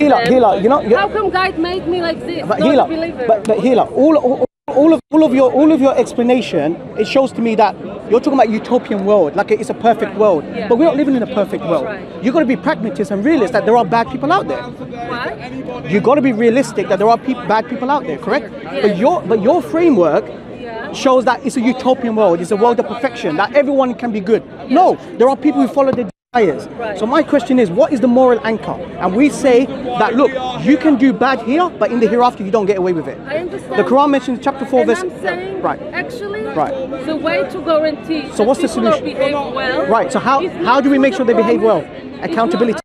Hila, them, Hila, you know, how come God made me like this? But Hila, believer? but, but Hila, all, all, all of all of your all of your explanation, it shows to me that you're talking about utopian world, like it's a perfect world. Yeah. But we're not living in a perfect world. right. You got to be pragmatist and realist that there are bad people out there. what? You got to be realistic that there are peop bad people out there, correct? But your but your framework Yeah. Shows that it's a utopian world. It's a world of perfection that everyone can be good. No, there are people who follow the desires. Right. So my question is, what is the moral anchor? And we say that look, you can do bad here, but in the hereafter you don't get away with it. I understand. The Quran mentions chapter four, and verse. I'm saying, right. actually, Right. the way to guarantee So what's the solution? behave well. Right. So how how do we make sure they behave well? promise. It's not- Accountability.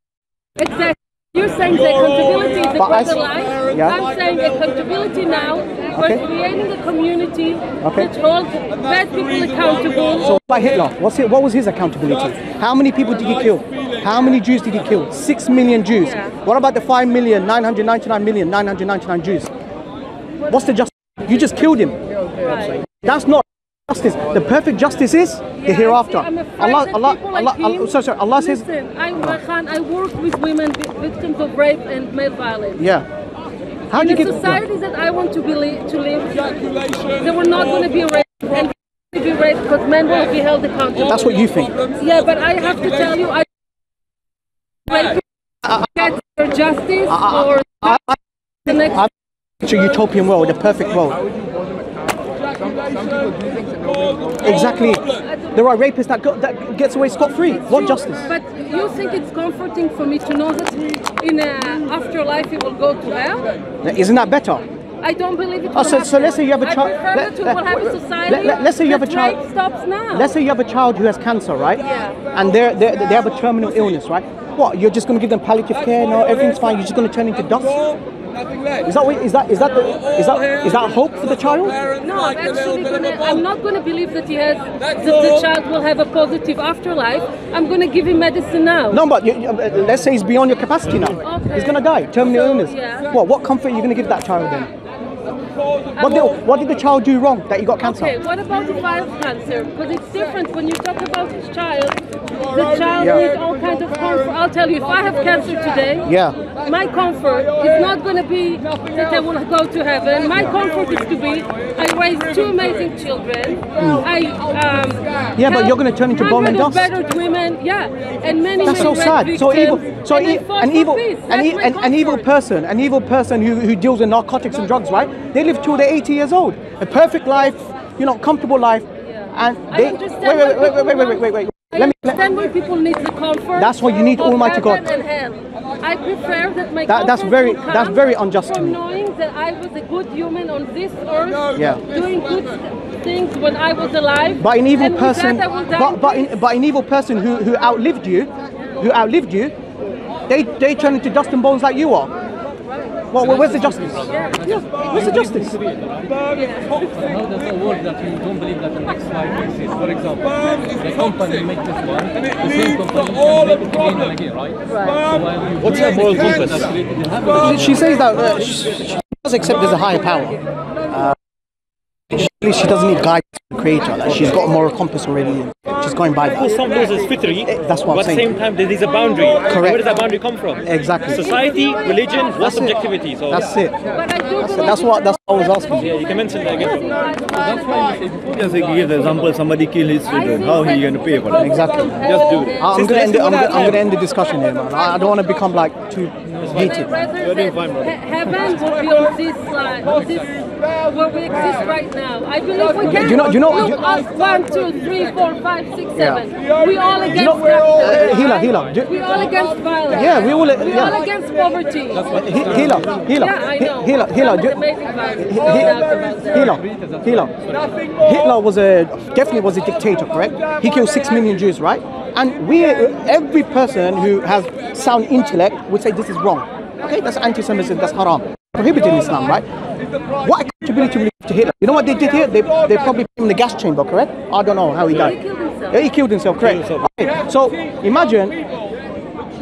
Exactly. You're saying the accountability is a But I better s- life. Yeah. I'm saying accountability now. Okay. We're creating a community Okay. that holds bad people accountable. So by Hitler, what's it, what was his accountability? How many people did he kill? How many Jews did he kill? Six million Jews. Yeah. What about the five million, nine hundred ninety-nine million, nine hundred ninety-nine Jews? What's the justice? You just killed him. Right. That's not justice. The perfect justice is the Yeah, hereafter. see, Allah, Allah, like Allah, Allah, him- sorry, sorry, Allah says, Listen, I, Khan, I work with women victims of rape and male violence. yeah. How do In you the get? societies that I want to, believe, to live, they were not going to be raped and to be raped because men will be held accountable. That's what you think. Yeah, but I have to tell you, I get their justice or I, I, the next. It's a utopian world, a perfect world. Some, some people do things that nobody knows. Exactly. There are rapists that go, that gets away scot free. What justice? But you think it's comforting for me to know that in a afterlife he will go to hell? Isn't that better? I don't believe it. Oh, so- so let's say you have a I child- prefer let- that we let- will have a let- society. let- let's say you have a child- stops now. Let's say you have a child who has cancer, right? Yeah. And they're, they're, they have a terminal illness, right? What? You're just going to give them palliative care? No, everything's fine. You're just going to turn into dust? Is that is that is that the, is that is that hope for the child? No, I'm actually gonna. I'm not gonna believe that he has that the child will have a positive afterlife. I'm gonna give him medicine now. No, but you, let's say he's beyond your capacity now. Okay. He's going to die, terminal So, illness. yeah. What? What comfort are you going to give that child then? What did, what did the child do wrong that he got cancer? Okay, what about the I cancer? Because it's different when you talk about his child. The child Yeah. needs all kinds of comfort. I'll tell you, if I have cancer today, Yeah. my comfort is not going to be that I will go to heaven. My comfort is to be I raised two amazing children. I um, Yeah, but you're gonna turn into bone and dust. battered women. Yeah, and many That's so sad. So evil. So e- an evil, an, e- an, an evil person, an evil person who, who deals in narcotics and drugs, right? They live till they're 80 years old, a perfect life, you know, comfortable life, and they. understand Wait, wait, wait, wait, wait, wait, wait, wait. I Let me. Let, understand why people need the comfort. That's why you need of Almighty God. And hell. I prefer that my That- that's very- will that's very unjust to me. knowing that I was a good human on this earth, Yeah. doing good things when I was alive. but an evil person, that I will die but but, in, but an evil person who, who outlived you, who outlived you, they they turn into dust and bones like you are. Well, where's the justice? Yeah, where's the justice? How does it work that you don't believe that the next life exists? For example, the company make this one, the same company can make it again and again, right? So What's your moral compass? that the habit, She says that uh, she, she does accept there's a higher power. She, she doesn't need guidance from the creator. Like she's got a moral compass already. She's going by Well, that. some of those is fitri, eh, that's what I'm but at the same time there is a boundary. Correct. Where does that boundary come from? Exactly. Society, religion, what's That's it. objectivity? So That's it. But I do believe That's what that's what I was asking. yeah, you can mention that again. that's why we say before Just like give the example, somebody kill his children. How he going to pay for that? Exactly. Just do it. I'm gonna end. it- I'm gonna, end the discussion here, man. I I don't want to become like too heated. rather than he- heaven will be on this line, on this where we exist right now. I believe we can. Do you know- do you know- Look, you- us, one, two, three, four, five, six, Yeah. We all against you know- capitalism, uh, Hila, right? Hila, do- We all against violence. Yeah, we all- We yeah. all against poverty. He- Hila, Hila, Yeah, I he- know. Hila, Hila, Some do- amazing violence. he- No doubt about that. Hila, Hila. Hitler was a definitely was a dictator, correct? He killed six million Jews, right? And we, every person who has sound intellect would say this is wrong. Okay, that's anti-Semitism, that's haram, prohibited in Islam, right? What accountability will you give to Hitler? You know what they did here? They, they probably put him in the gas chamber, correct? I don't know how he died. He killed himself. Yeah, he killed himself, correct? Okay, so imagine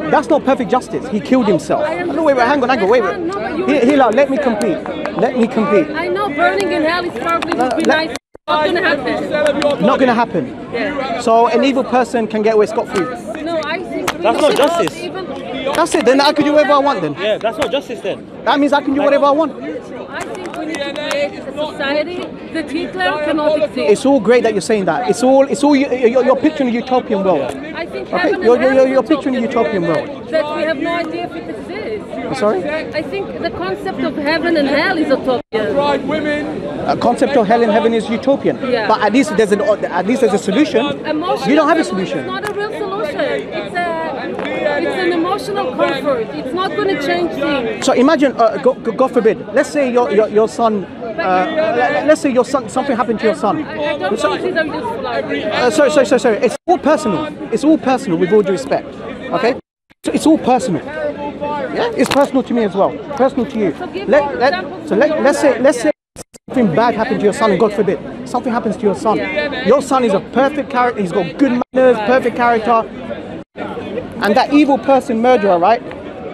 that's not perfect justice. He killed himself. I No, wait, wait, hang on, hang on, wait, wait. No, but you- He- Hitler, let me complete. Let me complete. I know burning in hell is probably would be nice. Not gonna happen. Not gonna happen. Yeah. So an evil person can get away scot free. No, I think That's not justice. Even, That's it. Then I can do whatever I want. Then Yeah, that's not justice then. that means I can do whatever I want. I think we need to create a society that Hitler cannot exist. It's all great that you're saying that. It's all. It's all. You're, you're, you're picturing a utopian world. I think Okay, you're- you're- you're picturing a utopian world. That we have no idea if it exists. Sorry. I think the concept of heaven and hell is utopian. Right, women. A concept of hell and heaven is utopian. Yeah. But at least there's an. At least there's a solution. Emotional You don't have a solution It's not a real solution. It's a It's an emotional comfort. It's not going to change things. So imagine, uh, God, God forbid, let's say your your, your son, uh, let- let's say your son, something happened to your son. I, I don't So- think these are useful. Uh, sorry, sorry, sorry, sorry. It's all personal. It's all personal with all due respect. Okay? So it's all personal. Yeah, it's personal to me as well. Personal to you. So let, let, so let, let's say let's say something bad happened to your son, and God forbid, something happens to your son. Your son is a perfect character. He's got good manners, perfect character, and that evil person, murderer, right?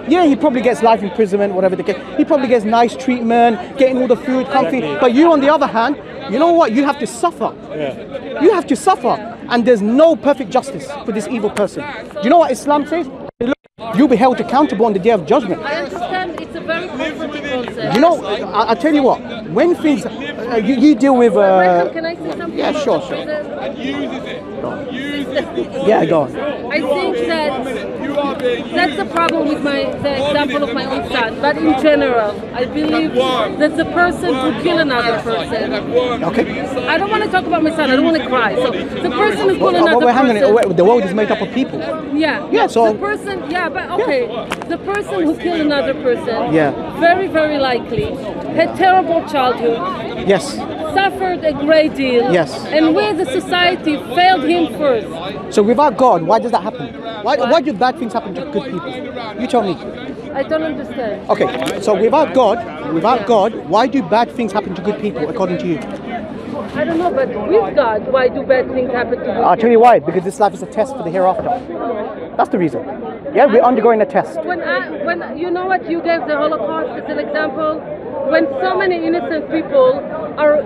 Yeah, he probably gets life imprisonment, whatever the case. He probably gets nice treatment, getting all the food, comfy. But you, on the other hand, you know what? You have to suffer. You have to suffer, and there's no perfect justice for this evil person. Do you know what Islam says? Look, You'll be held accountable on the day of judgment. I understand it's a very comforting concept. You know, I, I tell you what. When things, uh, you, you deal with. Michael, Uh, can I say something? yeah, about sure, this? sure. yeah, go on. I think that that's the problem with my the example of my own son. But in general, I believe that the person who kill another person. Okay. I don't want to talk about my son. I don't want to cry. So the person who kill Well, another well, hang on. person. Wait, The world is made up of people. Yeah. Yeah, so- the person. Yeah, but okay. The person who killed another person. Yeah. Very, very likely had terrible childhood. Yes. Suffered a great deal. Yes. And we, the society, failed him first. So without God, why does that happen? Why, why do bad things happen to good people? You tell me. I don't understand. Okay, so without God, without God, why do bad things happen to good people according to you? I don't know, but with God, why do bad things happen to good I'll tell you why. Because this life is a test for the hereafter. That's the reason. Yeah, we're undergoing a test. When I, when you know what you gave the Holocaust as an example, when so many innocent people are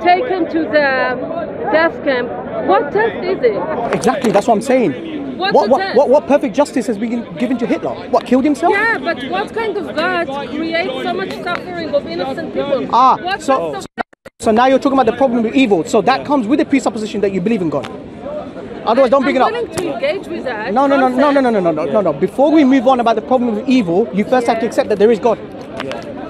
taken to the death camp, what test is it? Exactly. That's what I'm saying. What, what, what, what perfect justice has been given to Hitler? What killed himself? Yeah, but what kind of God creates so much suffering of innocent people? Ah, what so- So now you're talking about the problem with evil. So that comes with the presupposition that you believe in God. Otherwise, don't bring it I'm up. willing to engage with that. No, no, no, no, no, no, no, no, no, no, no. Before we move on about the problem of evil, you first have to accept that there is God.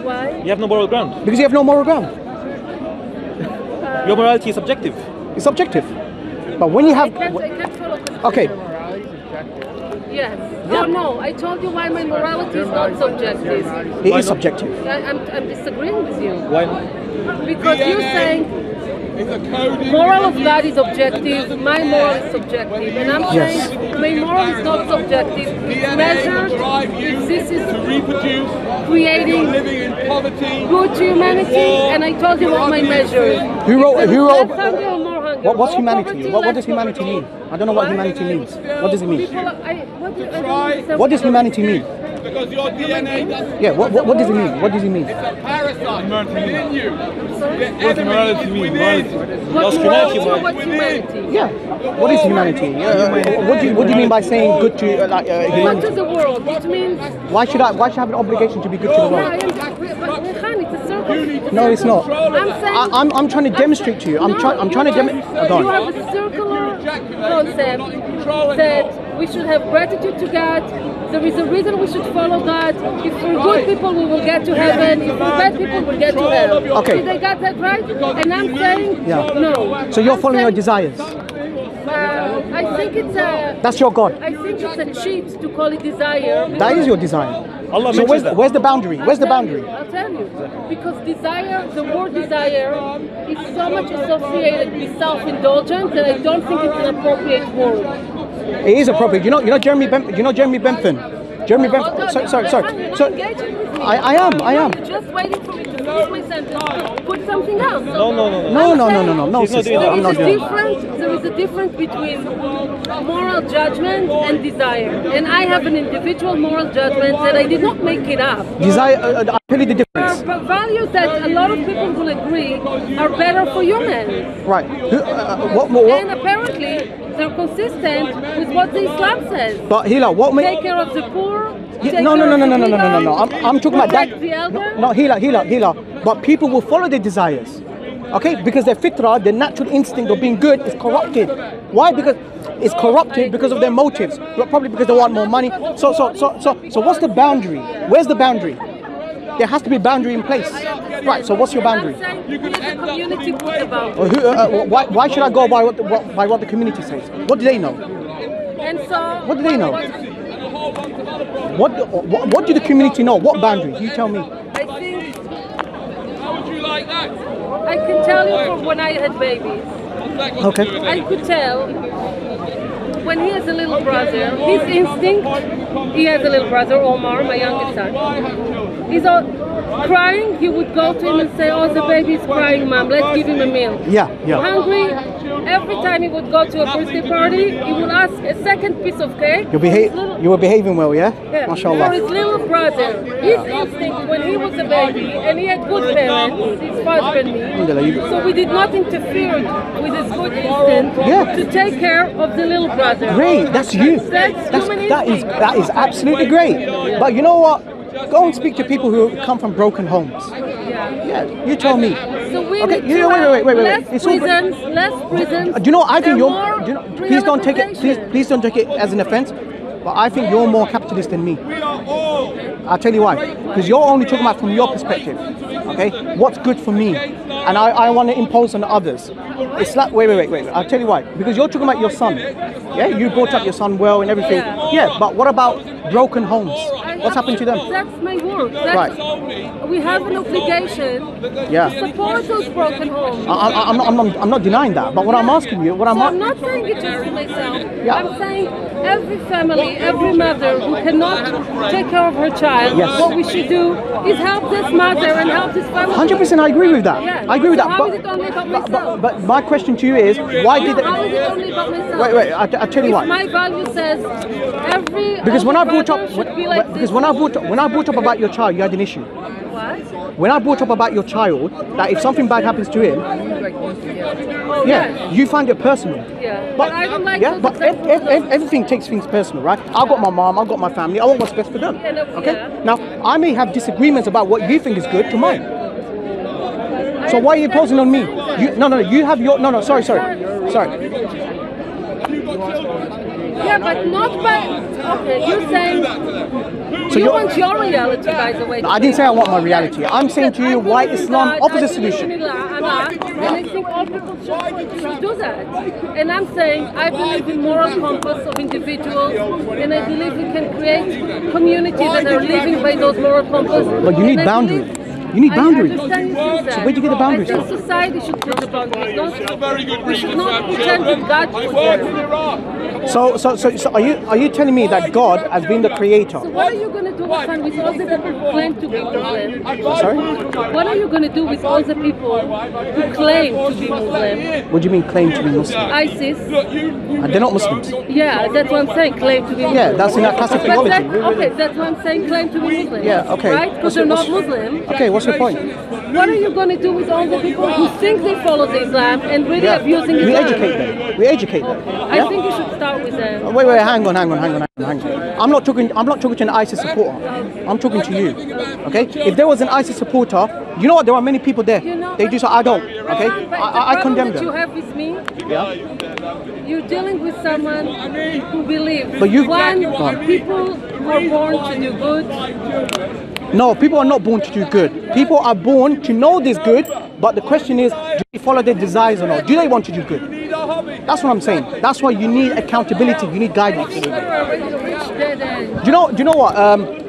Why? You have no moral ground. Because you have no moral ground. Uh, Your morality is subjective. It's objective. But when you I have. can't, I can't follow. this. Okay, Yes. No, no. I told you why my morality is not subjective. it is subjective. I, I'm, I'm disagreeing with you. Why not? Because you're saying moral of God is objective, my moral is subjective. And I'm Yes. saying my moral is not subjective. It's measured if this is creating good to humanity, and I told you what my measure is. Who wrote- who wrote- Less hunger or more hunger? What, what's humanity? What, what does humanity mean? I don't know what humanity means. What does it mean? People, are- I, what, do- I don't understand What does you're humanity mean? Yeah, what, what, what does it mean? What does it mean? What's morality mean? Morality. What Lost morality, humanity, what's humanity? Yeah. What is humanity? Uh, what, do you, what do you mean by saying good to uh, like uh, What to the world? It means Why should I? Why should I have an obligation to be good to the Yeah, I world? No, it's not. I'm saying. I- I'm- I'm trying to demonstrate to you. I'm No, try- I'm trying to you demo- have- go on. You have a circular concept that we should have gratitude to God. There is a reason we should follow God. If we're good people, we will get to heaven. If we're bad people, we'll get to hell. Okay. Did I got that right? And I'm saying Yeah. no. So you're I'm following your desires. Uh, I think it's a. That's your God. I think it's a cheat to call it desire. That is your desire. Allah So where's, that. where's the boundary? Where's the I'll tell boundary? you, I'll tell you. Because desire, the word desire, is so much associated with self-indulgence that I don't think it's an appropriate word. It is appropriate. You know, you know Jeremy Ben, you know Jeremy Bentham. Jeremy Hold Bentham. Sorry, sorry, sorry. You're So, not engaging with me. I- I am, I am. You're just waiting for me to finish my sentence. Put something else. No, no, no, no. no, no, no, sister. There I'm is not a doing. that. difference. There is a difference between moral judgment and desire. And I have an individual moral judgment that I did not make it up. Desire. Uh, uh, I'll tell you the There difference. are values that a lot of people will agree are better for humans. Right. Who, uh, uh, what, what, And what? apparently, they're consistent with what the Islam says. But Hila, what Take makes? care of the poor. Yeah, take no, no, no, no, no, no, no, no, no. I'm, I'm talking about that. protect. No, Hila, Hila, Hila. But people will follow their desires. Okay? Because their fitrah, their natural instinct of being good is corrupted. Why? Because it's corrupted because of their motives. Probably because they want more money. So, so, so, so, so what's the boundary? Where's the boundary? There has to be a boundary in place. Right, so what's your boundary? I'm saying we as community put the Or boundary. who, uh, uh, why, why should I go by what, the, what, by what the community says? What do they know? And so, What do they know? What, what what do the community know? What boundaries? You tell me. I think. How would you like that? I can tell you from when I had babies. Okay. I could tell when he has a little brother, his instinct, he has a little brother, Omar, my youngest son. He's all crying, he would go to him and say, Oh, the baby's crying, mom, let's give him a meal. Yeah, yeah. Hungry, every time he would go to a birthday party, he would ask a second piece of cake. You behave. You were behaving well, yeah. yeah, For his little brother, his instinct when he was a baby, and he had good parents, his father and me. So we did not interfere with his good instinct Yeah. to take care of the little brother. Great. That's you. That's That's that is that is absolutely great. But you know what? Go and speak to people who come from broken homes. Yeah. Yeah. You tell me. So we Okay, need you to know, wait, wait, wait, wait, wait. less It's all good. prisons, less prisons. Do you know? what I think you're. Do you know, please don't take it. Please, please don't take it as an offense. But I think you're more capitalist than me. I'll tell you why. Because you're only talking about from your perspective. Okay? What's good for me? And I, I want to impose on others. It's like, wait, wait, wait, wait. I'll tell you why. Because you're talking about your son. Yeah? You brought up your son well and everything. Yeah. Yeah, but what about broken homes? What's happened to them? That's my work. That's, We have an obligation Yeah. to support those broken homes. I, I'm, not, I'm, not, I'm not denying that. But what I'm asking you, what I'm, So I'm not saying it just for myself. Yeah. I'm saying every family, every mother who cannot take care of her child, Yes. what we should do is help this mother and help this family. 100% I agree with that. Yeah. I agree with So that. how but, is it only about but, myself? but, my question to you is, why did it... How is it only about myself? Wait, wait, I, I tell you if why. my value says every Because when I brought up, be like because this, when I brought up, when I brought up about your child, you had an issue. what? When I brought up about your child, that if something bad happens to him, yeah, you find it personal. Yeah, but I don't like yeah, but ev- ev- ev- everything takes things personal, right? I've got my mom, I've got my family, I want what's best for them. Yeah, no, Okay? yeah. Now, I may have disagreements about what you think is good to mine. So why are you imposing on me? You, no, no, no, you have your, no, no, sorry, sorry, sorry. Yeah, but not by. Okay, you're saying So you want your reality, by the way. I didn't say I want my reality. I'm saying to you why Islam God, offers a solution. in Allah, Allah, and I think all people should, should do that. And I'm saying I believe in moral compass of individuals, and I believe we can create communities that are living by those moral compass. But you need boundaries. Believe- You need boundaries. understand you think that. where'd you get the boundaries I from? society should put the boundaries. Not, we should not pretend that God put them. So, so, so, so are you are you telling me that God has been the creator? So what are you going to do with with all the people who claim to be Muslim? Sorry? What are you going to do with all the people who claim to be Muslim? What do you mean claim to be Muslim? ISIS? And they're not Muslims. Yeah, that's what I'm saying. Claim to be Muslim. Yeah, that's in our classic theology. that, okay, that's what I'm saying. Claim to be Muslim. Yeah, okay. Right? Because they're not what's- Muslim. Okay, what's your point? What are you going to do with all the people who think they follow the Islam and really Yeah, abusing we Islam? educate them. We educate them. I Yeah? think you should start with them. Wait, wait, hang on, hang on, hang on, hang on, hang on. I'm not talking. I'm not talking to an ISIS supporter. I'm talking to you. Okay? If there was an ISIS supporter, you know what? There are many people there. You know, They do so. I don't. Okay? But I, I, condemn that you them. have with me Yeah. You're dealing with someone who believes But you- one, people are born to do good. No, people are not born to do good. People are born to know this good, but the question is, do they follow their desires or not? Do they want to do good? That's what I'm saying. That's why you need accountability. You need guidance. People are already rich dead end. Do you know? Do you know what? Um,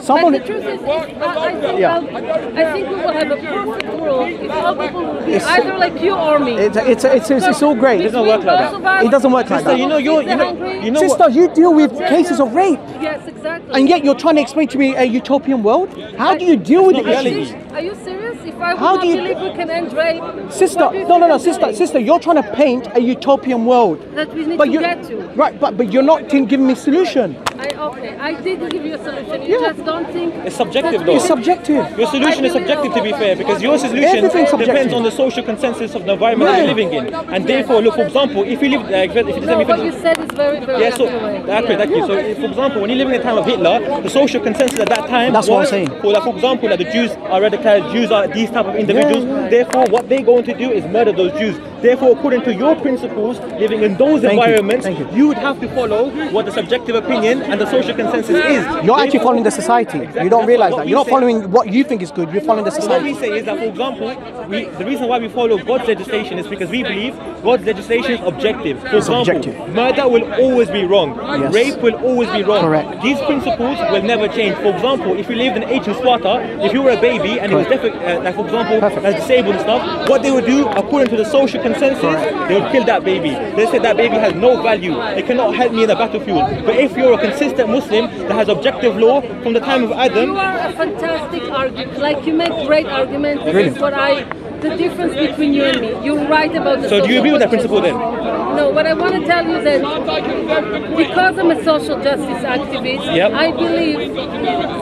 someone. But the truth is, if, I, I, think Yeah. I'll- think we will have a perfect world if all people will be It's- either like you or me. It's it's it's, it's, it's all great. Between work like that. It doesn't work like who that. you know, you're- you know- you know Sister, you deal with cases of rape, Yes, exactly. and yet you're trying to explain to me a utopian world. How do you deal with the not issues? reality. Are you serious? If I would How do you- believe we can end rape, Sister, what do you no, no, no, sister, doing? sister, you're trying to paint a utopian world. That we need But to you, get to. right? But but you're not giving me a solution. I, okay, I did give you a solution. You Yeah. just don't think It's subjective, though. It's subjective. Your solution is subjective, to be fair, because your solution Everything's depends subjective. on the social consensus of the environment Yeah. you're living in. And therefore, look, for example, if you live, uh, if you No, what you said is very, very Yeah, so accurate. accurate, thank you. So, if, for example, when you live in the time of Hitler, the social consensus at that time That's what I'm saying. Well, like, for example, that the Jews are radicalized, Jews are these type of individuals. Yeah, yeah. Therefore, what they're going to do is murder those Jews. Therefore, according to your principles, living in those Thank environments, Thank you. would have to follow what the subjective opinion and the social consensus is. You're actually following the society. You don't realize that. You're not What we say- following what you think is good. You're following the society. what we say is that, for example, we, the reason why we follow God's legislation is because we believe God's legislation is objective. For example, objective. murder will always be wrong. Yes. Rape will always be wrong. Correct. These principles will never change. For example, if you lived in ancient Sparta, if you were a baby and it was Correct. uh, like for example, Perfect. as disabled and stuff, what they would do, according to the social consensus, they would kill that baby. They said that baby has no value. It cannot help me in the battlefield. But if you're a consistent Muslim that has objective law from the time of Adam, You are a fantastic argument. Like you make great arguments. This Really? is what I. The difference between you and me. You're right about the. So do you agree with that principle then? No. What I want to tell you that because I'm a social justice activist, Yep. I believe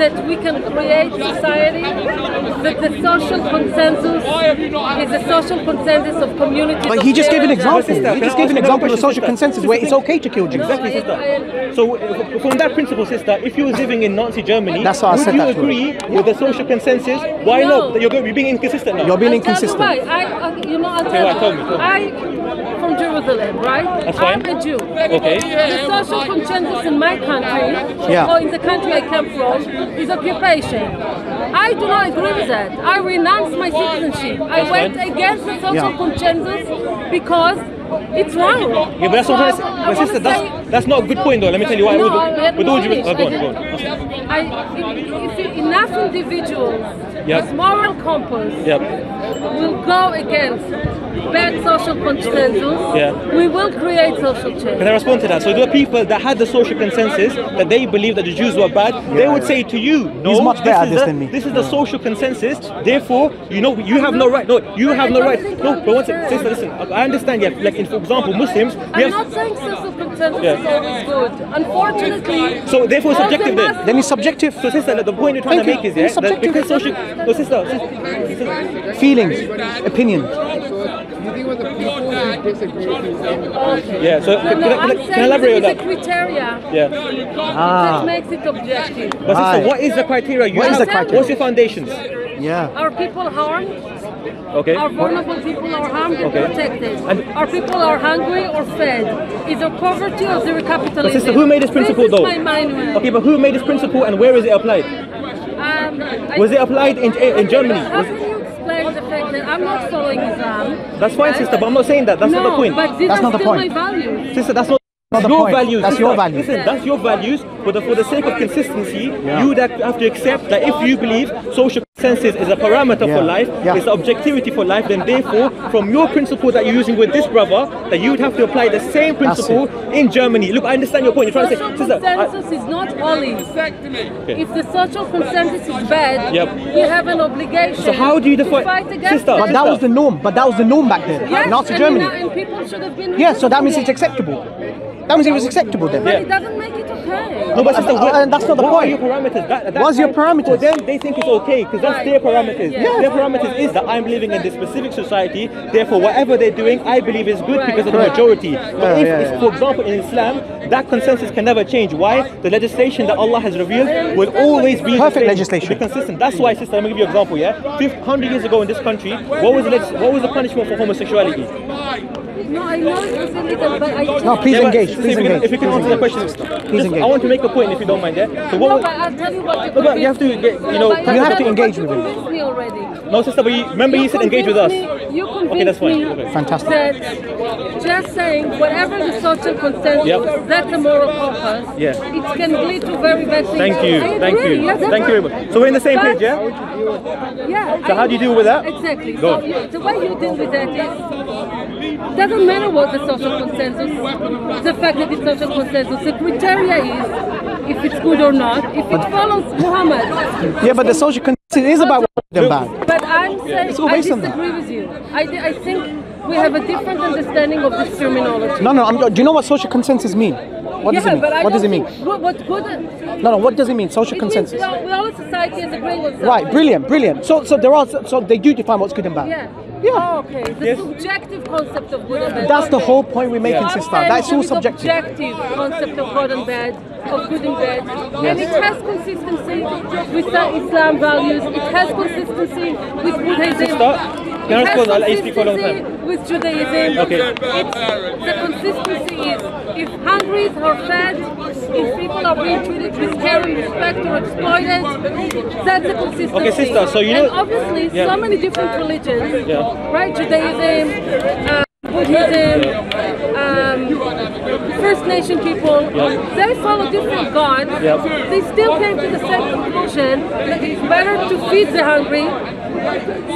that we can create society that the social consensus is a social consensus of communities. But he just gave an example. Sister, He just gave an example of a social consensus where it's okay to kill Jews. Exactly, sister. I- So, from that principle, sister, if you was living in Nazi Germany, That's why I would said you that to her. agree with the social consensus? Why No. not? You're, go- you're being inconsistent now. You're being I'll tell you inconsistent. Why. I, I, you know, I'll tell why? you. Tell me, tell me. I from Jerusalem, right? That's fine. I'm a Jew. Okay. The social consensus in my country, Yeah. or in the country I come from, is occupation. I do not agree with that. I renounce my citizenship. I That's went fine. against the social Yeah. consensus because it's wrong. Yeah, but that's what I'm So trying. I sister, that's, that's not a good point though. Let me tell you why. no, With- I- with all due finish. respect- oh, go I on, go didn't- on. I, if, if enough individuals Yep. with moral compass Yep. will go against bad social consensus, Yeah. we will create social change. Can I respond to that? So, the people that had the social consensus that they believe that the Jews were bad, they would say to you, "No, He's much better at is this the, than me." This is the social consensus. Therefore, you know, you have no right. No, you have no right. No, but one second, sister, listen. I understand. Yeah, like in, for example, Muslims, we I'm have. not saying social consensus Yeah. is always good. Unfortunately, So therefore, it's all subjective then. Then it's subjective. So sister, the point you're trying Thank to you. make is yeah, that because social, no sister, sister, Feelings, opinions. So you think when the people who disagree with you say yeah. So no, can, no, I, can, can I elaborate on it's a that? criteria Yeah. Ah. that makes it objective. But sister, what is the criteria? You What is have? the criteria? What's your foundations? Yeah. Are people harmed? Okay. Are vulnerable people are harmed and Okay. protected? And- are people are hungry or fed? Is there poverty or is there capitalism? But sister, who made this principle this though? Is my mind. Okay, but who made this principle and where is it applied? Um, Was it applied in in Germany? How can you explain the fact that I'm not following Islam? That's fine, right? sister, but I'm not saying that. That's no, not the point. but these That's are not the point. my values. Sister, that's not, Not your point. values. That's your values. Listen, that's your values, but for the sake of consistency, Yeah. you would have have to accept that if you believe social consensus is a parameter for life, Yeah. it's the objectivity for life, then therefore, from your principle that you're using with this brother, that you would have to apply the same principle in Germany. Look, I understand your point. You're trying to Social say, sister, I- consensus is not holy. If the social consensus is bad, Yep. we have an obligation. So how do you define- fight against Sister, it. But that was the norm. But that was the norm back then. Yes, in Nazi Germany. now- and people should have been. Yeah, so that means it's resisting it. acceptable. That means it was acceptable then. But Yeah. it doesn't make it okay. No, but sister, Uh, what, that's not the what point. are your parameters? That, that What's your time, For parameters? them, they think it's okay because that's their parameters. Yeah. Their parameters is that I'm living in this specific society. Therefore, whatever they're doing, I believe is good because of the majority. But Yeah, if, yeah, yeah. for example, in Islam, that consensus can never change. Why? The legislation that Allah has revealed will always be Perfect same, legislation. Be consistent. That's why, sister. Let me give you an example. Yeah, 500 years ago in this country, what was the what was the punishment for homosexuality? No, I know it illegal, but I. No, please Yeah, engage. Please if you can- engage. If you can answer the question, Please engage. I want to make a point if you don't mind. Yeah. So what? No, but I'll tell you what. No, but you have to get- you know, but you have to engage what with you him. me already. No, sister, but you, remember you, said engage with us. Me, you convinced Okay, that's fine. me Okay. Fantastic. that just saying whatever the social consensus, Yep. that's a moral compass. Yeah. It can lead to very bad things. Thank you, I thank agree, you, yes, that's thank you very much. So we're in the same But- page, yeah? Yeah. So how do you deal with that? Exactly. Go So on. you, the way you deal with that is doesn't matter what the social consensus, the fact that it's social consensus. The criteria is if it's good or not. If it follows Muhammad. Yeah, but the social consensus is about what good and bad. But I'm saying I disagree with you. I, I think we have a different understanding of this terminology. No, no. I'm, do you know what social consensus mean? What does it mean? What does it mean? What, what good? No, no. What does it mean? Social It means consensus. we all, we all society is agreeing on something. Right. Brilliant. Brilliant. So, so there are. So they do define what's good and bad. Yeah. Yeah. Oh, okay. The subjective concept of good and bad. That's the whole point we're making, sister. That's all subjective. Objective concept of good and bad, of good and bad, and it has consistency with the Islam values. It has consistency with Buddhism. Can I respond? I'll speak for a long time. With Judaism, Okay. it's, the consistency is if hungry are fed, if people are being treated with care and respect or exploited, that's the consistency. Okay, sister, so you know. and obviously Yeah. so many different religions, Yeah. Right? Judaism, uh, Buddhism, um, First Nation people, they follow different gods. Yeah. They still came to the same conclusion that it's better to feed the hungry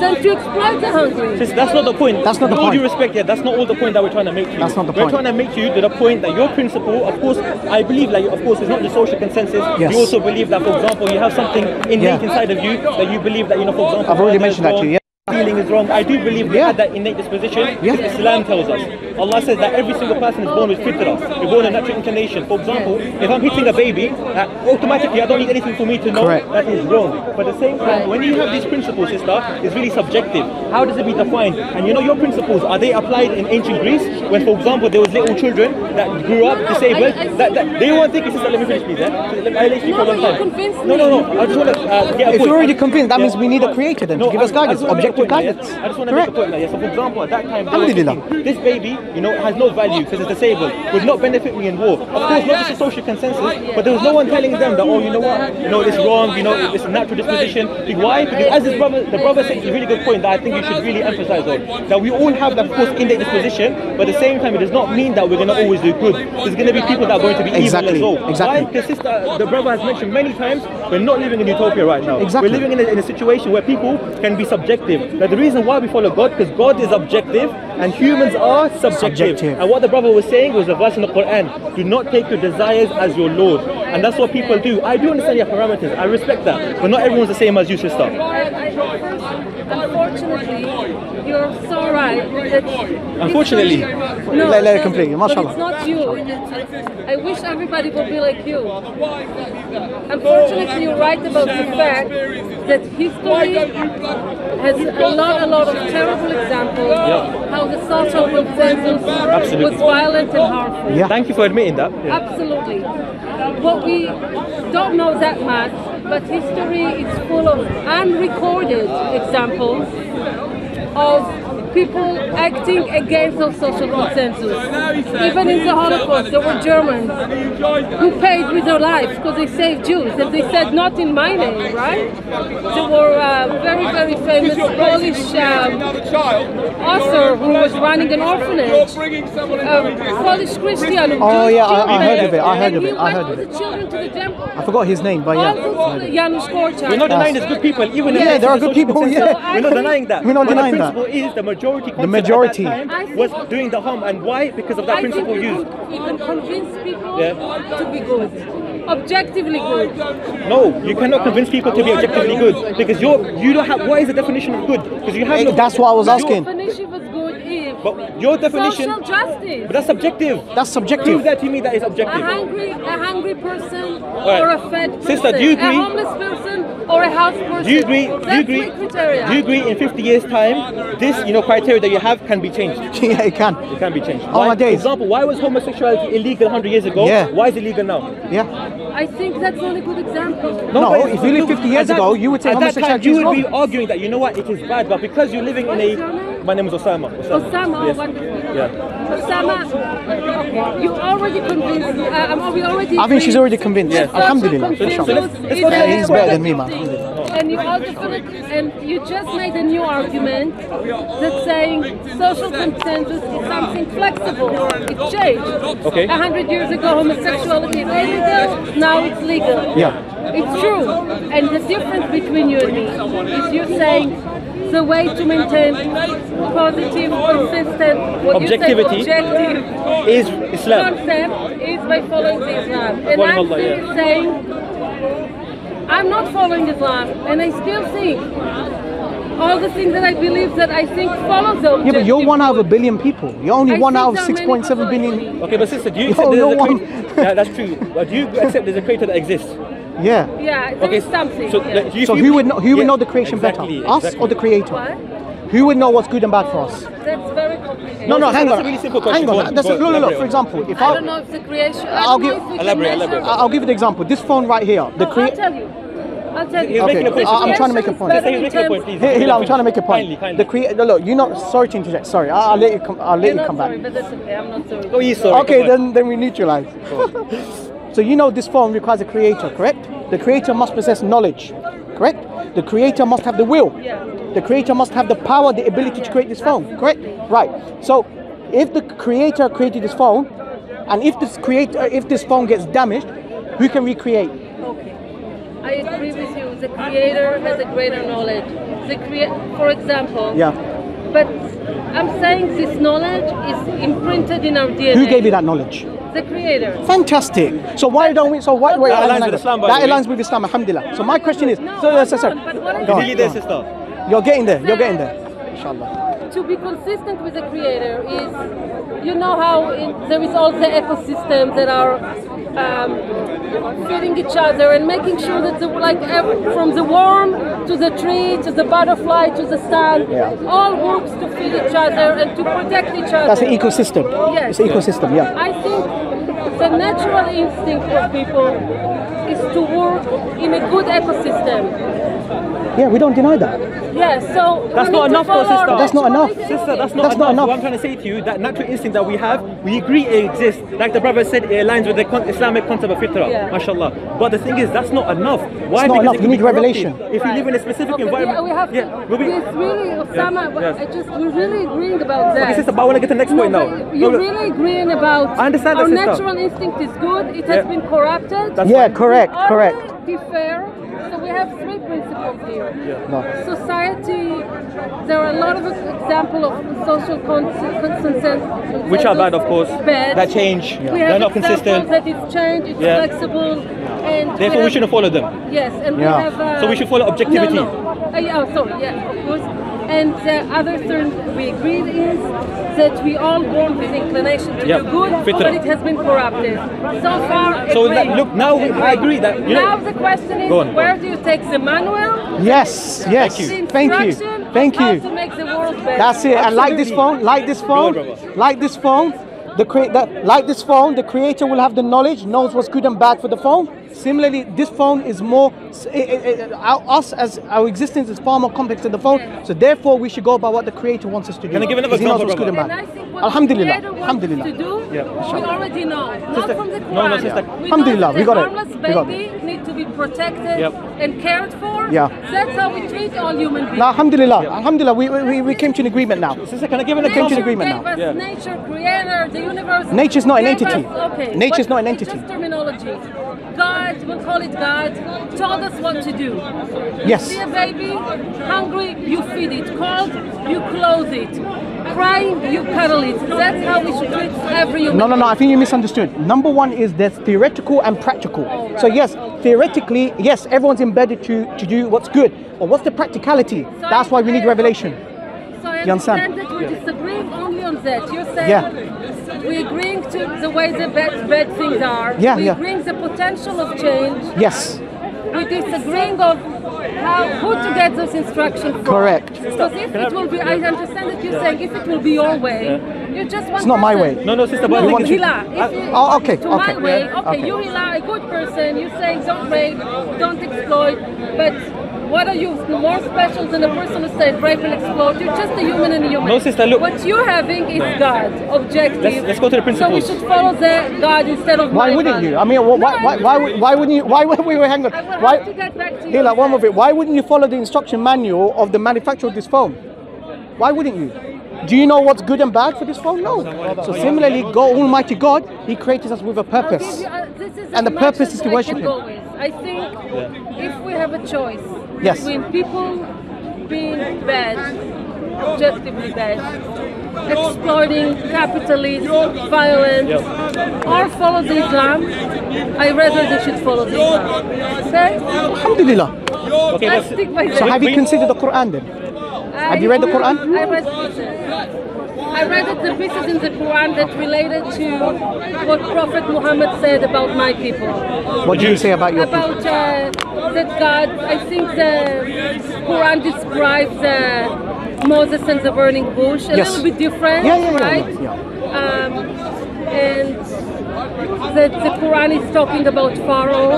than to exploit the hungry. Sis, that's not the point. That's not the With all point. due respect, yeah, that's not all the point that we're trying to make to you. That's not the we're point. trying to make to you to the point that your principle, of course, I believe, like, of course, it's not the social consensus. Yes. You also believe that, for example, you have something innate Yeah. inside of you that you believe that, you know, for example, I've already mentioned that to you, yeah. Stealing is wrong. I do believe we Yeah. had that innate disposition. Yeah. Islam tells us. Allah says that every single person is born with fitrah. You're born a natural inclination. For example, if I'm hitting a baby, uh, automatically I don't need anything for me to know Correct. that is wrong. But at the same time, when you have these principles, sister, it's really subjective. How does it be defined? And you know your principles, are they applied in ancient Greece? When, for example, there was little children that grew up No, no, disabled, I- I that, that, think- they won't think, sister, let me finish please, eh? I'll let you speak for a No, long time. convinced No, no, no, I just want to uh, get a If point. you're already convinced, that Yeah. means we need a creator then to give I- us guidance, just wanna make a point guidance. I just want to make a Correct. point now. Yeah. So, for example, at that time, thinking, this baby, you know, has no value because it's disabled, would not benefit me in war. Of course, not just a social consensus, but there was no one telling them that, oh, you know what, you know, it's wrong, you know, it's a natural disposition. Why? Because as his brother, the brother said, it's a really good point that I think we should really emphasize on. That we all have that, of course, innate disposition, but at the same time, it does not mean that we're going to always do good. There's going to be people that are going to be Exactly, evil as well. exactly. Why? Because sister, the brother has mentioned many times, we're not living in utopia right now. Exactly. We're living in a, in a situation where people can be subjective. Now, the reason why we follow God, because God is objective and humans are subjective. Subjective. And what the brother was saying was a verse in the Quran do not take your desires as your Lord. And that's what people do. I do understand your parameters, I respect that. But not everyone's the same as you, sister. I- I- Unfortunately, you're so right. That Unfortunately. no, Let- let it no, complete, but mashallah. It's not you. I wish everybody would be like you. Unfortunately, you're right about the fact that history has a lot, a lot of terrible examples how the social consensus Absolutely. was violent and harmful. Yeah. Thank you for admitting that. Yeah. Absolutely. What we don't know that much, but history is full of unrecorded examples of people acting against those social consensus. Even in the Holocaust, there were Germans who paid with their lives because they saved Jews, and they said, not in my name, right? There were uh, very, very famous Polish um, author who was running an orphanage, a Polish Christian. who Oh, yeah, I- I heard of it, I heard of it, I heard of it. the children to the temple. I forgot his name, but yeah. Janusz Korczak. We're not denying there's good people, even Yeah, there are good people, consensus. yeah. We're not denying that. We're not but denying the that. Principle is the majority concept majority. at that time was doing the harm. And why? Because of that I think principle you used. can, you can convince people Yeah. to be good, objectively good. No, you cannot convince people to be objectively good because you're you don't have what is the definition of good? Because you have Eh, no, that's what I was your- asking. Definition was good if But your definition, social justice. but that's subjective. That's Prove subjective. that to me that is objective. a hungry, a hungry person Right. or a fed person, Sister, do you agree- a homeless person or a house person. Do you agree? Do you agree? criteria. Do you agree? In 50 years' time, this you know criteria that you have can be changed. yeah, it can. It can be changed. Oh, Why- my days. Example, why was homosexuality illegal 100 years ago? Yeah. Why is it legal now? Yeah. I think that's not a good example. No, but if you lived 50 years at that- ago, you would say at that time homosexuality you is would be arguing that you know what it is bad, but because you're living in What is your a name? My name is Osama. Osama, oh, Yes. wonderful. Yeah. Osama, okay, you already convinced. Uh, um, we already. I think she's already convinced. Yeah. social Alhamdulillah. consensus So let's- let's is go to the an next He's better than me, man. And you also and you just made a new argument that saying social consensus is something flexible. It changed. Okay. A hundred years ago, homosexuality was illegal. Now it's legal. Yeah. It's true. And the difference between you and me is you saying the way to maintain positive, consistent, what Objectivity. you say objective Is Islam. concept is by following the Islam. And I'm Allah, still yeah. saying I'm not following Islam, and I still think all the things that I believe that I think follow the Yeah, but you're one out of a billion people. You're only I one out of there are many 6.7 people billion. like me. Okay, but sister, do you Yo, accept no there's a creator? yeah, that's true. But do you accept there's a creator that exists? Yeah. Yeah, there Okay, is something. so yeah. like, you So feel- who would know, who would know the creation exactly, better? Us exactly. or the creator? what? Who would know what's good and bad for us? That's very complicated. No, no, Hang that's hang a on. really simple question. Hang on. on, That's go a, on, no, no, no. elaborate For example, if I I, don't know if the creation. I I'll give- if Elaborate, elaborate. I'll give you an example. This phone right here, the No, I'll crea- tell you. I'll tell you. He's making a point. I- I'm trying to make a Creation is point. better He's in a point, please. Hila, I'm trying to make a point. Kindly, kindly. The crea- look, you're not sorry to interject. Sorry, I'll, I'll let you come. I'll let You're you not come sorry, back. but that's okay. I'm not sorry. Oh, he's sorry. Okay, then then we neutralize. so you know this phone requires a creator, correct? The creator must possess knowledge, correct? The creator must have the will. The creator must have the power, the ability to create this phone, correct? Right. So if the creator created this phone, and if this creator, if this phone gets damaged, who can recreate? Okay. I agree with you. The creator has a greater knowledge. The crea- for example. Yeah. But I'm saying this knowledge is imprinted in our DNA. Who gave you that knowledge? The creator. Fantastic. So why don't we? So why? Wait, That hang aligns with. Islam, That aligns with Islam. Alhamdulillah. So my question is, No, so, hold so, so, on, but what I go on, Is he go on. You're getting there. You're getting there. Inshallah. to be consistent with the creator is you know how in, there is all the ecosystems that are um, feeding each other and making sure that the, like every, from the worm to the tree to the butterfly to the sun Yeah. all works to feed each other and to protect each other That's an ecosystem. Yes. It's an ecosystem. Yeah. I think the natural instinct of people is to work in a good ecosystem Yeah. We don't deny that. yes so That's not enough though, sister. That's not enough. Sister, that's not That's enough. not enough. What I'm trying to say to you, that natural instinct that we have, we agree it exists. Like the brother said, it aligns with the con- Islamic concept of fitra, Yeah. mashallah. But the thing is, that's not enough. Why? It's not Because enough. You need be corrupted. revelation. If you live in a specific Okay, environment, yeah, we have yeah, we'll be- It's really, Osama, but yes. I just, we're really agreeing about that. Okay, sister, but I want to get to the next no, point now. You're No, really agreeing about I understand our that, sister. natural instinct is good, it has Yeah. been corrupted. That's Yeah. fine. Correct. Are Correct. they have three principles here. No. Society, there are a lot of examples of social consensus. Which are bad, of course. Bad. That change. We They're have not examples consistent. that it's changed, it's Yeah. flexible, and Therefore, we have- shouldn't follow them. Yes, and Yeah. we have. Uh, So we should follow objectivity. No, no. Uh, yeah, oh, sorry, yeah, of course. And the other thing we agreed is that we all born with inclination to Yeah, do good, fitra. but it has been corrupted. So far, So that- look, now we- I agree that, you know- now the question is, on, where do you take the manual? Yes. Yes. Thank you. Thank of How you. to make the world better. That's it. And like this phone, like this phone, like this phone, the crea- the, like this phone, the creator will have the knowledge, knows what's good and bad for the phone. Similarly, this phone is more s- i- i- i- our, us as our existence is far more complex than the phone. So therefore, we should go by what the creator wants us to do. Can I give another 'Cause he example, what's good and And. I think what Alhamdulillah. the creator wants Alhamdulillah. to do, Yeah. we already know. Not Sister- from the Quran. no, no, sister. We Alhamdulillah, we got the it. harmless We got baby need to be protected Yep. and cared for. Yeah. That's how we treat all human beings. Now, alhamdulillah, alhamdulillah, we, we, we came to an agreement now. Sister, can I give an came to an agreement gave now. us Yeah. nature, creator, the universe. Nature's not an entity. us- okay. Nature's but not an entity. Just terminology. God, we'll call it God, told us what to do. Yes. See a baby hungry, you feed it. Cold, you clothe it. Crying, you cuddle it. That's how we should treat every human. No, no, no. I think you misunderstood. Number one is there's theoretical and practical. Oh, so yes, theoretically, yes, everyone's embedded to to do what's good. But what's the practicality? So That's why we need revelation. So I You understand? understand that we're disagreeing only on that. You're saying Yeah. We're agreeing to the way the bad, bad things are. Yeah, we yeah. bring the potential of change. Yes, We're disagreeing of how who to get those instructions from. Correct. Because if it will be, I understand that you're saying if it will be your way, you're just one It's not my way. No, no, sister, but No, I think it's- Hila, if you, Oh, okay, to okay. my way, okay, okay. you Hila, a good person, you're saying don't rape, don't exploit, but what are you more special than a person who said rape and exploit? You're just a human and a human. No, sister, look. What you're having is God, objective. Let's- let's go to the So we should follow the God instead of Why my wouldn't God. you? I mean, why, why, why, why, would- why wouldn't you? Why would we hang on? I will Why? have to get back to you. Here, like on one that. of it. Why wouldn't you follow the instruction manual of the manufacturer of this phone? Why wouldn't you? Do you know what's good and bad for this phone? No. So similarly, God, Almighty God, He created us with a I'll give purpose. you, uh, And the purpose is to worship can Him. I think if we have a choice Yes. between people being bad, objectively bad, exploiting capitalism, violence, or follow the Islam, I rather they should follow the Islam. Okay? Alhamdulillah. Okay, Let's stick by that. So have you considered the Quran then? I- you read the Quran? I read pieces. I read the pieces in the Quran that related to what Prophet Muhammad said about my people. What do you say about your people? About uh, that God, I think the Quran describes uh, Moses and the burning bush a Yes. little bit different, Yeah, yeah, yeah, right? yeah, Um, and that the Quran is talking about Pharaoh.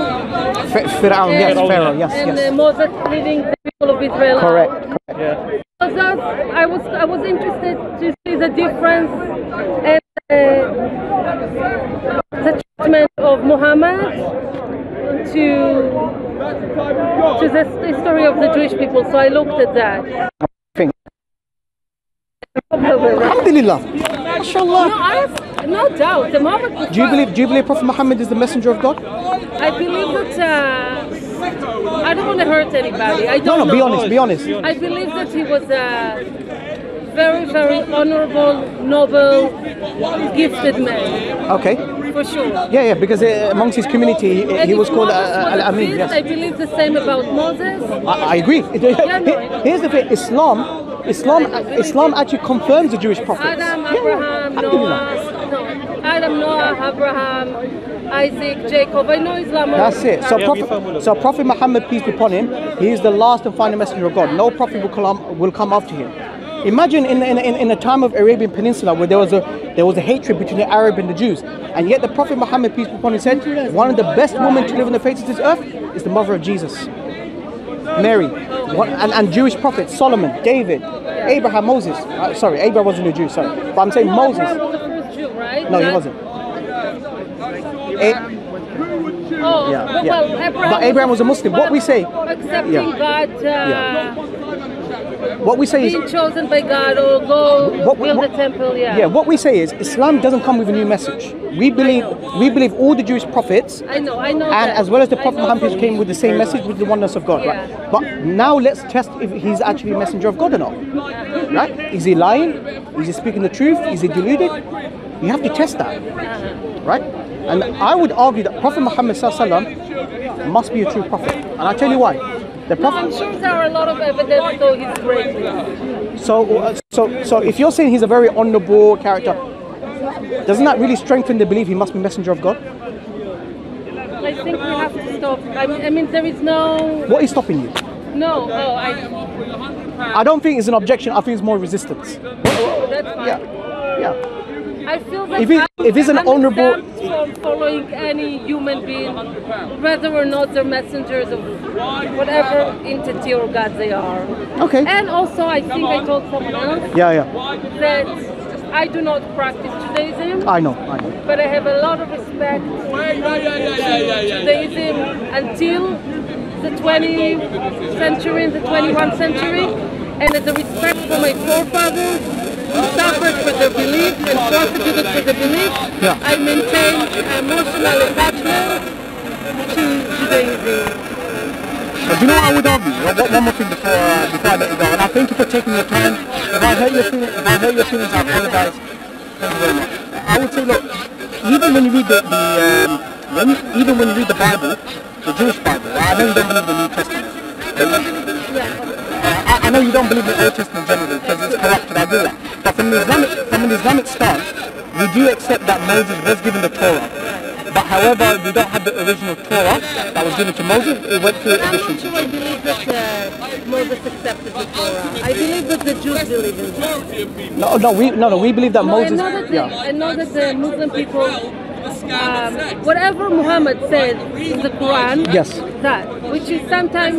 F- Fir'aun, yes, Pharaoh, yes, and yes. uh, Moses leading the people of Israel. out. Correct. So I was I was interested to see the difference and uh, the treatment of Muhammad to to the history of the Jewish people. So I looked at that. Thing. No, Alhamdulillah. I no doubt. The Muhammad Do you believe do you believe Prophet Muhammad is the messenger of God? I believe that uh, I don't want to hurt anybody. I don't no, be know. honest, be honest. I believe that he was a very, very honorable, noble, gifted man, Okay. for sure. Yeah, yeah, because uh, amongst his community, he, And he was called uh, Al a Amin. priest, I believe the same about Moses. I, I agree. no. Here's the thing: Islam, Islam, Islam actually confirms the Jewish prophets. Adam, Yeah, yeah. Abraham, Alhamdulillah. Noah, no, Adam, Noah, Abraham, Isaac, Jacob. I know Islam. That's it. So, Prophet, so Prophet Muhammad, peace be upon him, he is the last and final messenger of God. No prophet will come, will come after him. Imagine in, in, in, in the time of Arabian Peninsula where there was a there was a hatred between the Arab and the Jews, and yet the Prophet Muhammad, peace be upon him, said one of the best women to live on the face of this earth is the mother of Jesus, Mary, One- and, and Jewish prophets Solomon, David, Abraham, Moses. Uh, sorry, Abraham wasn't a Jew. Sorry, but I'm saying Moses. Was the first Jew, right? No, he wasn't. Oh, Yeah, well, yeah. well, Abraham But Abraham was a Muslim. What we say- accepting Yeah. God, uh, Yeah. what we say is being chosen by God, or go What- build what- a temple. Yeah. Yeah, what we say is Islam doesn't come with a new message. We believe we believe all the Jewish prophets I know, I know. and that. as well as the Prophet Muhammad came with the same message with the oneness of God, Yeah. right? But now let's test if he's actually a messenger of God or not. Right? Is he lying? Is he speaking the truth? Is he deluded? You have to test that. Right? And I would argue that Prophet Muhammad Sallallahu must be a true prophet. And I'll tell you why. The No, I'm sure there are a lot of evidence, so he's great. So, uh, so, so if you're saying he's a very honourable character, doesn't that really strengthen the belief he must be messenger of God? I think we have to stop. I mean, I mean there is no, What is stopping you? no. Oh, I. I don't think it's an objection. I think it's more resistance. That's fine. Yeah, yeah. I feel that If I'm- if he's an honourable- from following any human being, whether or not they're messengers of whatever entity or God they are. Okay. And also, I think I told someone else Yeah, yeah. that I do not practice Judaism, I know. I know. but I have a lot of respect for Judaism until the 20th century and the 21st century, and as a respect for my forefathers suffered for their belief and prosecuted for their belief, Yeah. I maintain emotional attachment to Judaism. But you know what I would argue? One, one- one more thing before, uh, before I let you go. And I thank you for taking your time. If I hurt your feelings, if I hurt your feelings, I apologize. Thank you very much. I would say, look, even when you read the, the um, when you, even when you read the Bible, the Jewish Bible, I know you don't believe the New Testament. I, I know you don't believe the Old Testament generally because it's corrupted. I do that. But from the Islamic, from an Islamic stance, we do accept that Moses was given the Torah. But however, we don't have the original Torah that was given to Moses. It went through I'm not additions. I believe that uh, Moses accepted the Torah. I believe that the Jews believe in it. No, no, we no, no, we believe that No, Moses. I know that, the, yeah. I know that the Muslim people, um, whatever Muhammad said in the Quran, Yes. that, which is sometimes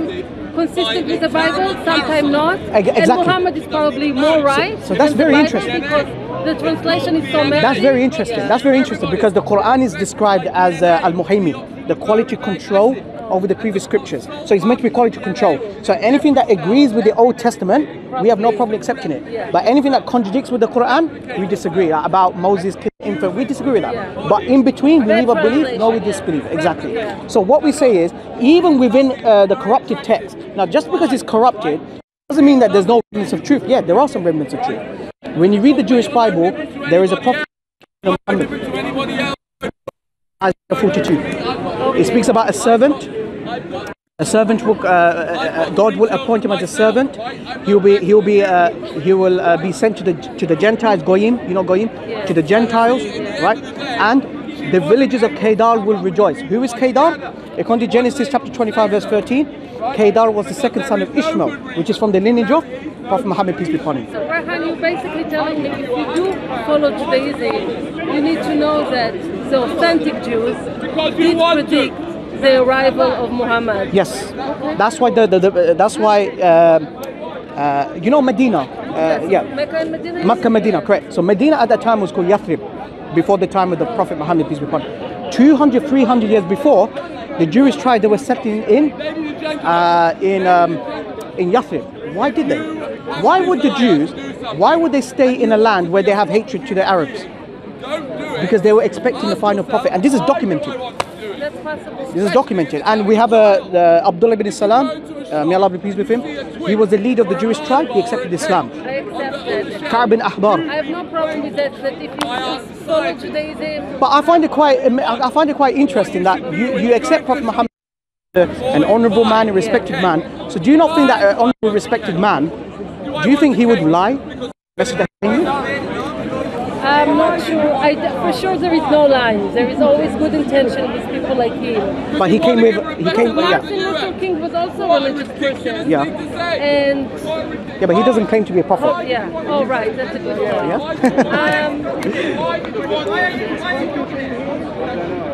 consistent with the Bible, sometimes not. Ex- And. Muhammad is probably more right. so that's very Bible interesting. Because the translation is so messy. That's very interesting. That's very interesting because the Quran is described as uh, al muhaymin the quality control over the previous scriptures. So it's meant to be quality control. So anything that agrees with the Old Testament, we have no problem accepting it. But anything that contradicts with the Quran, we disagree. Like about Moses infant, we disagree with that. But in between, we neither believe nor we disbelieve. Exactly. So what we say is, even within uh, the corrupted text, now just because it's corrupted, doesn't mean that there's no remnants of truth. Yeah, there are some remnants of truth. When you read the Jewish Bible, there is a prophet. Isaiah 42. It speaks about a servant. A servant will, uh, uh, uh, God will appoint him as a servant. He will be, he will be, uh, he will uh, be sent to the to the Gentiles, goyim, you know goyim, to the Gentiles, right? And the villages of Kedar will rejoice. Who is Kedar? According to Genesis chapter 25, verse 13, Kedar was the second son of Ishmael, which is from the lineage of Prophet Muhammad, peace be upon him. So Raihan, you're basically telling me if you do follow Judaism, you need to know that the authentic Jews, did predict the arrival of Muhammad. Yes, that's why the, the, the that's why um uh, you know Medina. Uh, yeah, Mecca and Medina. Makkah, Medina, correct. So Medina at that time was called Yathrib, before the time of the Prophet Muhammad, peace be upon him. 200, 300 years before, the Jewish tribe they were settling in uh, in um, in Yathrib. Why did they? Why would the Jews? Why would they stay in a land where they have hatred to the Arabs? Because they were expecting the final prophet, and this is documented. This is documented, and we have a the Abdullah bin Salam. Uh, may Allah be pleased with him. He was the leader of the Jewish tribe. He accepted Islam. I. Ka'b bin Ahbar. I have no problem with that. That if you follow Judaism, But I find it quite I find it quite interesting that you, you accept Prophet Muhammad as an honourable man, a respected man. So do you not think that an honourable, respected man, do you think he would lie? Message that to you? I'm not sure. I, for sure, there is no line. There is always good intention with people like him. But he came with he came Martin yeah Luther King was also a religious person. yeah And yeah, but he doesn't claim to be a oh prophet. yeah, oh right, that's a good one. Yeah. Um,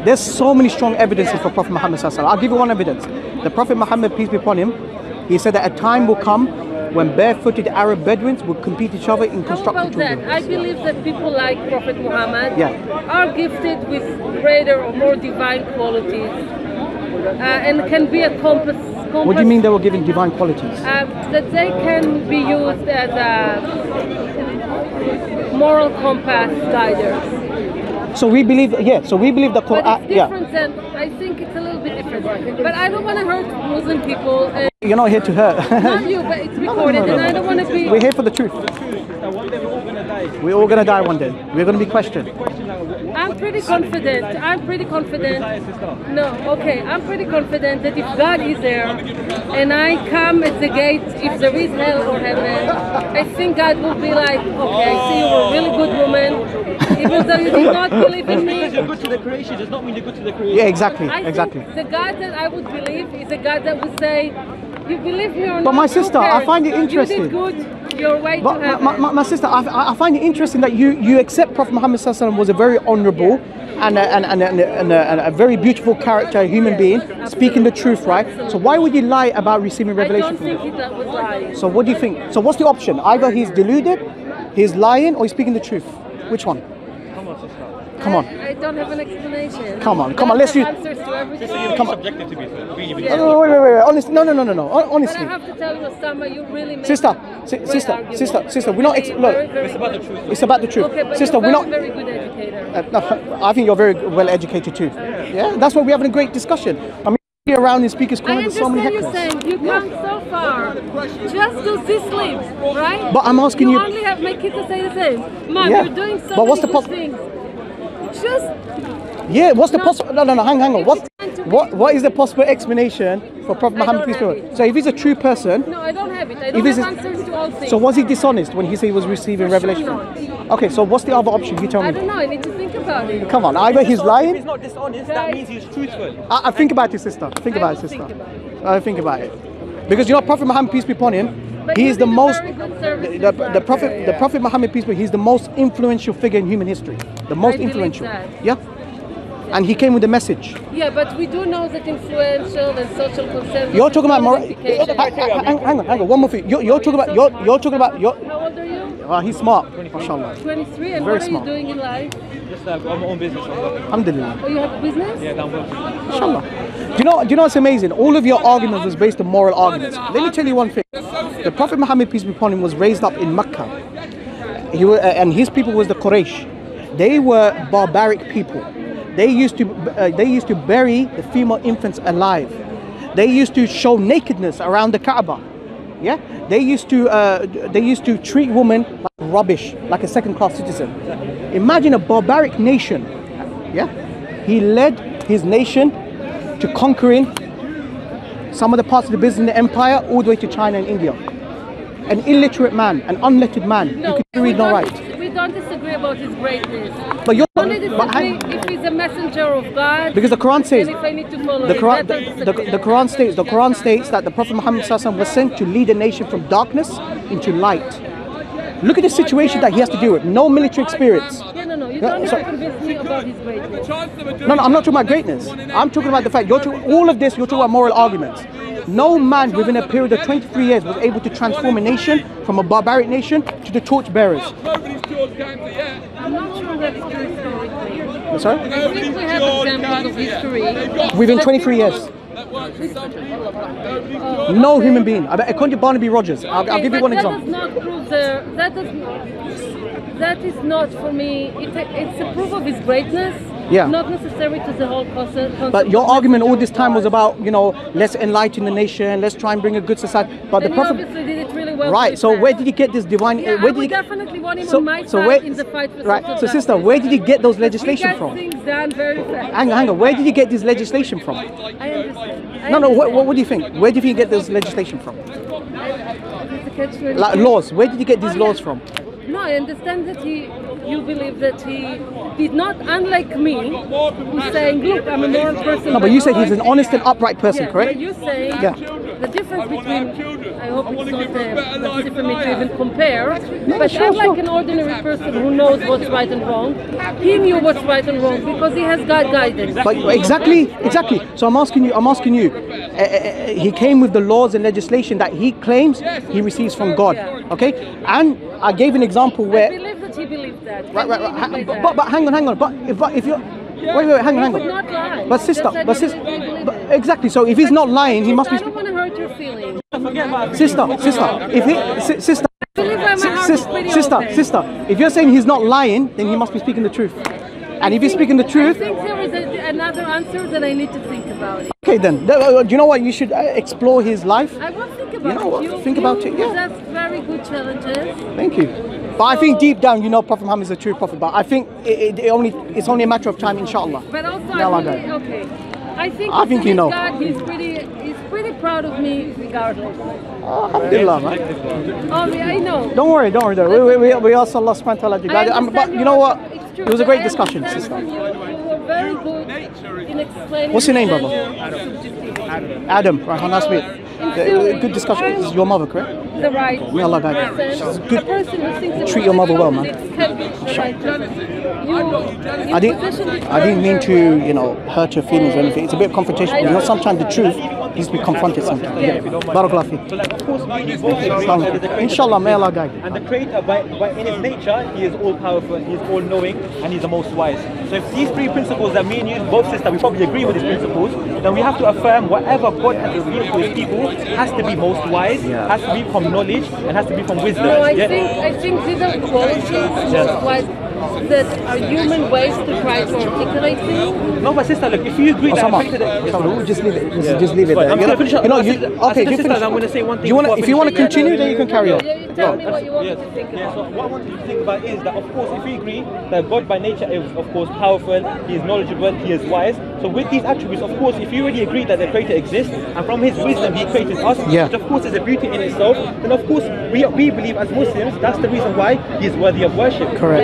There's so many strong evidences for Prophet Muhammad. Sallallahu Alaihi Wasallam. I'll give you one evidence. The Prophet Muhammad, peace be upon him, he said that a time will come when barefooted Arab Bedouins would compete each other in How constructing about that? I believe that people like Prophet Muhammad Yeah. are gifted with greater or more divine qualities uh, and can be a compass. compass What do you mean they were given divine qualities? Uh, that they can be used as a moral compass guiders. So we believe, yeah. So we believe the But Quran. Yeah, different than, I think it's a different. But I don't want to hurt Muslim people. You're not here to hurt. not you, but it's recorded and I don't want to be... We're here for the truth. We're all gonna die one day. We're gonna be questioned. I'm pretty confident. I'm pretty confident. No, okay. I'm pretty confident that if God is there and I come at the gate, if there is hell or heaven, I think God will be like, okay, I see you're a really good woman. Even though you do not believe in me. Because you're good to the creation does not mean you're good to the creation. Yeah, exactly, I exactly. think the God that I would believe is a God that would say, you believe me or not. But my sister, I find it You interesting. did good. Your way But to my, my, my, sister, I, I I find it interesting that you, you accept Prophet Muhammad Sallallahu Alaihi Wasallam was a very honourable and a, and, and, and, a, and, a, and a very beautiful character, a human Yes, being, absolutely. speaking the truth, right? So why would you lie about receiving I revelation don't from think that. So what do you think? So what's the option? Either he's deluded, he's lying, or he's speaking the truth. Which one? Come on. I, I don't have an explanation. Come on, come on, let's have use- answers to everything. Come on. Subjective to be fair. Really, Yeah. No, no, wait, wait, wait, wait. Honestly, no, no, no, no, no. Hon- But Honestly. I have to tell you, Osama, you really make Sister, si- sister, argument. sister, sister, we're not ex- look, very, very It's about the good. truth. It's about the truth. Okay, but Sister, you're we're not. very good educator. Uh, no, I think you're very well educated too. Yeah, that's why we're having a great discussion. I mean, be around in speakers I corner, there's so many understand you're hecklers. saying you come so far. Just do this leap, right? But I'm asking you- I only have my kids to say the same. Mom, Yeah. you're doing so But what's many the good things. Just Yeah, what's the No. possible? No, no, no, hang, hang on. What, he's trying to what, what is the possible explanation for Prophet Muhammad peace be upon him? So if he's a true person, no, I don't have it. I don't this have answers to all things. so was he dishonest when he said he was receiving For sure revelation? not. Okay, so what's the other option? You tell me. I me. don't know. I need to think about it. Come on, either he's lying. If lying. he's not dishonest, that means he's truthful. I, I think about it, sister. Think I about it, sister. think about I think about it. Because you know, Prophet Muhammad peace be upon him, But he is the most. The, the, the prophet, the Prophet Muhammad peace be upon him, he's the most influential figure in human history. The most influential. that. Yeah. And he came with a message. Yeah, but we do know that influential and social consensus. You're talking about not moral. Hang, hang on, hang on. One more thing. You're, you're talking about. You're, you're talking about. You're, How old are you? oh, he's smart. Mashallah. 23. And Very what are smart. you doing in life? Just uh, got my own business. I'm working. Alhamdulillah. Oh, you have a business? Yeah, down working. Inshallah. Do you know? Do you know what's amazing? All of your arguments was based on moral arguments. Let me tell you one thing. The Prophet Muhammad peace be upon him was raised up in Mecca. He wa- uh, and his people was the Quraysh. They were barbaric people. They used to uh, they used to bury the female infants alive. They used to show nakedness around the Kaaba. Yeah, they used to uh, they used to treat women like rubbish, like a second-class citizen. Imagine a barbaric nation. Yeah, he led his nation to conquering some of the parts of the Byzantine empire, all the way to China and India. An illiterate man, an unlettered man, No, you can read don't, write. Don't disagree about his greatness. But you're Only disagree hang- if he's a messenger of God. because the Quran says if I need to follow the Quran, the, the, the Quran states the Quran states that the Prophet Muhammad was sent to lead a nation from darkness into light. Look at the situation that he has to deal with. No military experience. No, no, no. You don't convince me about his greatness. No, no, I'm not talking about greatness. I'm talking about the fact you're talking, all of this. You're talking about moral arguments. No man within a period of 23 years was able to transform a nation from a barbaric nation to the torchbearers. I'm not sure that's true historically. Sorry? I think we have examples of history. Within 23 years. No human being. I bet according to Barnaby Rogerson, I'll, I'll give you but one that example. does not prove the, that does that is not for me. It, it's a proof of his greatness. Yeah. Not necessary to the whole concept. But your argument all this time was about, you know, let's enlighten the nation, let's try and bring a good society. But the And prophet, obviously did it really well. right? So where did he get this divine? Yeah, uh, I where did would he? definitely want him So, on my so side where? in the fight for right. So sister, where did you get those legislation from? things done very fast. Hang on, hang on. Where did you get this legislation from? I understand. I No, no. What, what, what do you think? Where did he get this legislation from? Catch-22. Like laws. Where did you get these Oh, yeah. laws from? No, I understand that he, you believe that he did not, unlike me, who's saying, look, I'm a moral person. No, but you said he's an honest and upright person, yeah, correct? But you say Yeah. the difference between, I hope it's not uh, that's easy for me to even compare, but sure, unlike sure. an ordinary person who knows what's right and wrong, he knew what's right and wrong because he has God guidance. But exactly, exactly. So I'm asking you. I'm asking you. Uh, uh, he came with the laws and legislation that he claims he receives from God. Okay, and I gave an example I where. Believe that he believed that. Right, right, right. believed Ha- but, but, but hang on, hang on. But if, but if you're. Wait, wait, wait, hang on, hang on. But sister, but sister, but exactly. So if he's not lying, he must be. I be. don't want to hurt your feelings. Sister, sister, if he, si- sister, I believe my si- heart sis- is pretty sister, open. sister, if you're saying he's not lying, then he must be speaking the truth. And if he's speaking the truth, I truth, think there is a, another answer that I need to think about. okay, then. Uh, Do you know what? You should uh, explore his life. I will think about know what? it. Think about it, yeah. That's very good challenges. Thank you. But I think deep down, you know, Prophet Muhammad is a true prophet. But I think it, it, it only it's only a matter of time, inshallah. But also, Yeah, I really, okay. I think, I think you know. God, he's pretty, he's pretty proud of me regardless. Alhamdulillah, man. Oh, yeah, I know. Don't worry, don't worry. Don't worry. We, we, we ask Allah subhanahu wa ta'ala to I guide it. Um, But you know what? it's true. It was a great I discussion, sister. You, you were very good in explaining. What's your name, the brother? subjectivity. Adam, right, nice to meet you. Uh, Good discussion. This is your mother, correct? The right. May Allah guide you. person. She's good. The person who thinks Treat your mother well, man. It can be the right person. You, I didn't, I didn't mean to, you know, hurt your feelings or anything. It's a bit of confrontation. You know, sometimes the truth needs to be confronted sometimes. Yeah. Barakallah fi. So like, of course, we need both sides. Thank There's you. the creator Inshallah, may Allah guide you. And the creator, by, by in his nature, he is all powerful, he is all knowing, and he's the most wise. So if these three principles that me and you both sister, we probably agree with these principles, then we have to affirm whatever God has revealed to his people has to be most wise, has to be from knowledge, and has to be from wisdom. No, I Yeah? think I think these are qualities most wise that are human ways to try to articulate things. No, but sister, look, if you agree that Osama, I created the- Yes, Osama, we'll just leave it. Just, just leave it Right, there. I'm You know, gonna finish up. you know, you, okay, said you sisters, finish. I'm gonna say one thing You wanna, if you want to finish. continue, then you can carry on. Yeah, you tell me what you want Yes. to think Yeah, about. so what I want you to think about is that, of course, if we agree that God by nature is, of course, powerful, He is knowledgeable, He is wise. So with these attributes, of course, if you already agree that the Creator exists, and from His wisdom He created us, Yeah. which of course is a beauty in itself, then of course we, we believe as Muslims that's the reason why He is worthy of worship. Correct.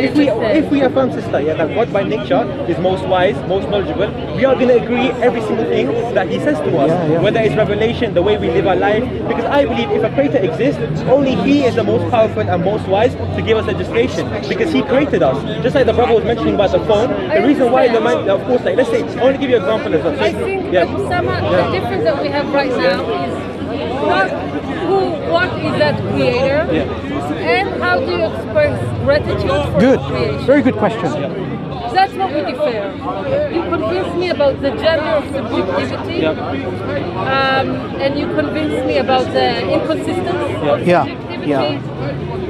If we if we affirm, sister, yeah, that God by nature is most wise, most knowledgeable, we are going to agree every single thing that He says to us, Yeah, yeah. whether it's revelation, the way we live our life. Because I believe if a creator exists, only He is the most powerful and most wise to give us legislation. Because He created us. Just like the brother was mentioning about the phone, the reason why the man, of course, like let's say, I want to give you an example as well. I think yeah. that Osama, the difference that we have right now is not who, what is that creator, and how do you express gratitude for Good. creation. Very good question. That's what we differ. You convince me about the gender of subjectivity, um, and you convince me about the inconsistency of Yeah, subjectivity. yeah.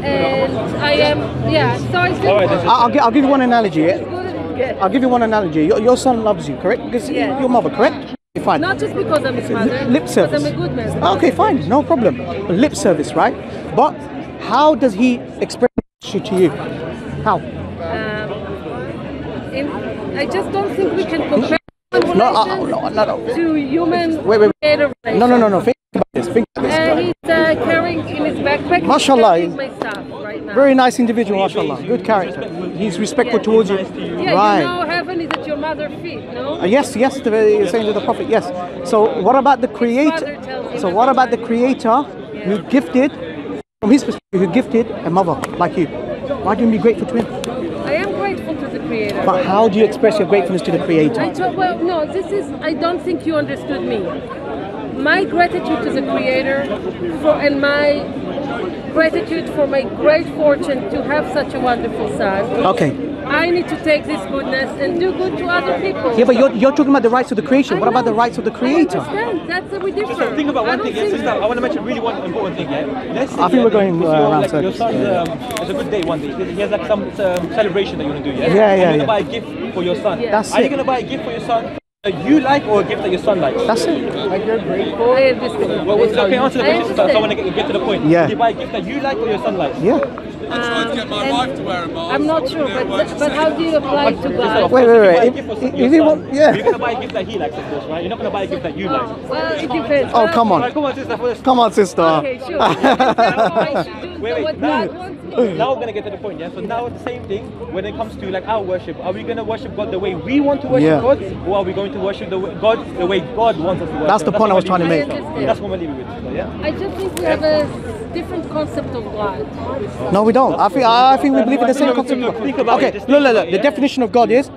And I am, yeah, so I think All right, then, I- I'll, gi- I'll give you one analogy. yeah? good and good. I'll give you one analogy. Your, your son loves you, correct? Because Yes. your mother, correct? Fine. Not just because I'm his mother, lip because service. I'm a good man. Okay, fine, no problem. Lip service, right? But how does he express it to you? How? Um, I just don't think we can compare No, uh, no, no, no. to human Wait, wait, creator No, no, no, no. Think about this. Think about this. Uh, he's uh, carrying in his backpack. Mashallah, he's- my stuff right now. Very nice individual, mashallah. Good character. He's respectful Yeah. towards you. Yeah, right. you know heaven is at your mother's feet, no? Uh, yes, yes, the the saying of the Prophet, yes. So what about the creator? father tells him So what about the creator who gifted, from his perspective, who gifted a mother like you? Why don't you be grateful to him? I am grateful to to the Creator. But how do you express your gratefulness to the Creator? try, well, no, this is, I don't think you understood me. My gratitude to the Creator for, and my gratitude for my great fortune to have such a wonderful son. Okay. I need to take this goodness and do good to other people. Yeah, but you're, you're talking about the rights of the creation. I What about the rights of the I Creator? understand. That's a we differ. So think about I one don't thing, yeah, think sister. that- I want to mention really one important thing, yeah. Let's say, I think yeah, we're going, uh, around like, your circles, son's, yeah. um, it's a good day one day. He has like some um, celebration that you want to do, yeah? Yeah. Yeah, And yeah, You're yeah. gonna buy a gift for your son. Yeah. That's Are you gonna buy a gift for your son that you like or a gift that your son likes? That's it. Like you're grateful. I understand. Well, what's okay, answer the I question, so I understand. want to get, get to the point. Yeah. Do you buy a gift that you like or your son likes? Yeah. Um, and I'm not sure, but, but how do you apply to God? Wait, wait, If you buy a wait. gift for If- your if you want- yeah. You're gonna buy a gift that he likes, of course, right? You're not gonna buy a gift that you like. Oh, well, it depends. Oh, come on. Alright, come on, sister. First. Come on, sister. Okay, sure. I should Wait, wait, what now, God wants me to now we're gonna get to the point, yeah. So now the same thing when it comes to like our worship. Are we gonna worship God the way we want to worship Yeah. God, or are we going to worship the way, God the way God wants us to worship? That's the point I was trying to make. understand. That's what we're leaving with, sister, yeah. I just think we have a different concept of God. No, we don't. I think I think we believe in the same concept. Think about Okay, look, look, look. The definition of God is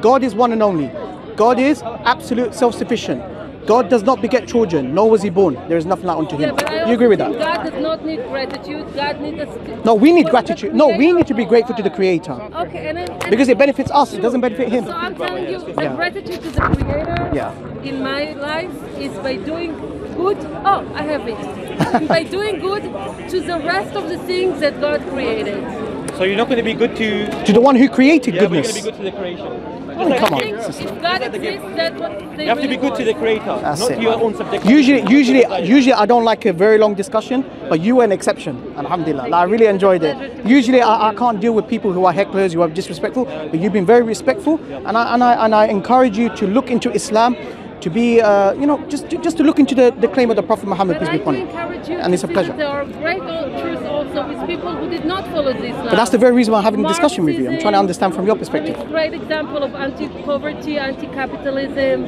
God is one and only. God is absolute self-sufficient. God does not beget children, nor was he born. There is nothing like unto him. I You agree with that? God does not need gratitude. God needs us. No, we need gratitude. No, we need to be grateful to the Creator Okay, and, I, and because it benefits us. It doesn't benefit him. So I'm telling you, the Yeah. gratitude to the Creator Yeah. in my life is by doing good. Oh, I have it. by doing good to the rest of the things that God created. So you're not gonna be good to To the one who created yeah, but you're gonna goodness. be good to the creation. Oh, like come on. I gift. think if God exists, that's what they You have to be good to the creator, That's not it, your man. own subjective. Usually, usually, usually, I don't like a very long discussion, but you were an exception. Alhamdulillah, Like, I really enjoyed it. Usually, I, I can't deal with people who are hecklers, who are disrespectful. But you've been very respectful, and I and I and I encourage you to look into Islam, to be, uh, you know, just to, just to look into the, the claim of the Prophet Muhammad But peace be upon him. And it's a to see pleasure. That there are great truths also with people who did not follow this Islam. But that's the very reason why I'm having a discussion with you. I'm trying to understand from your perspective. It's a great example of anti-poverty, anti-capitalism,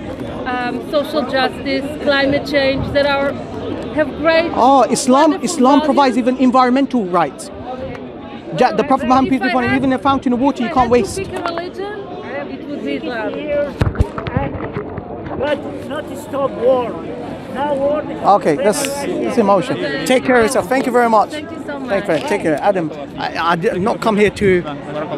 um, social justice, climate change that are have great. Oh, Islam, wonderful Islam provides even environmental rights. Ja- The Prophet Muhammad peace be upon him, even a fountain of water you if I can't to waste. pick a religion, it would be Islam. But not to stop war. Now war is Okay, that's, that's emotion. Take care of yourself. Thank you very much. Thank you so much. Thank you. Take care, Adam. I, I did not come here to,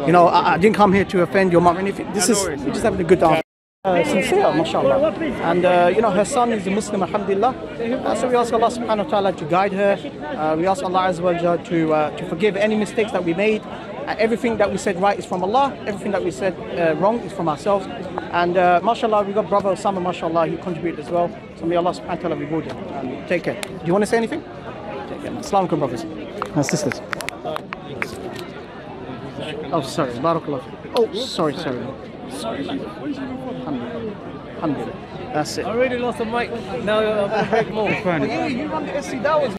you know, I, I didn't come here to offend your mom. And if this is, we're just having a good time. Uh, sincere, mashallah. And uh, you know, her son is a Muslim, alhamdulillah. Uh, so we ask Allah subhanahu wa ta'ala to guide her. Uh, we ask Allah azza wa to, uh, to forgive any mistakes that we made. Uh, everything that we said right is from Allah. Everything that we said uh, wrong is from ourselves. And uh, mashallah, we got brother Osama, mashallah, he contributed as well. So may Allah subhanahu wa ta'ala reward him. And take care. Do you want to say anything? Take care. Assalamu alaikum, brothers and sisters. Oh, sorry. Barakallah. Oh, sorry, sorry. Sorry. Alhamdulillah. Alhamdulillah. That's it. I already lost the mic. Now I'm gonna break more. you, you run the SC Dawahs.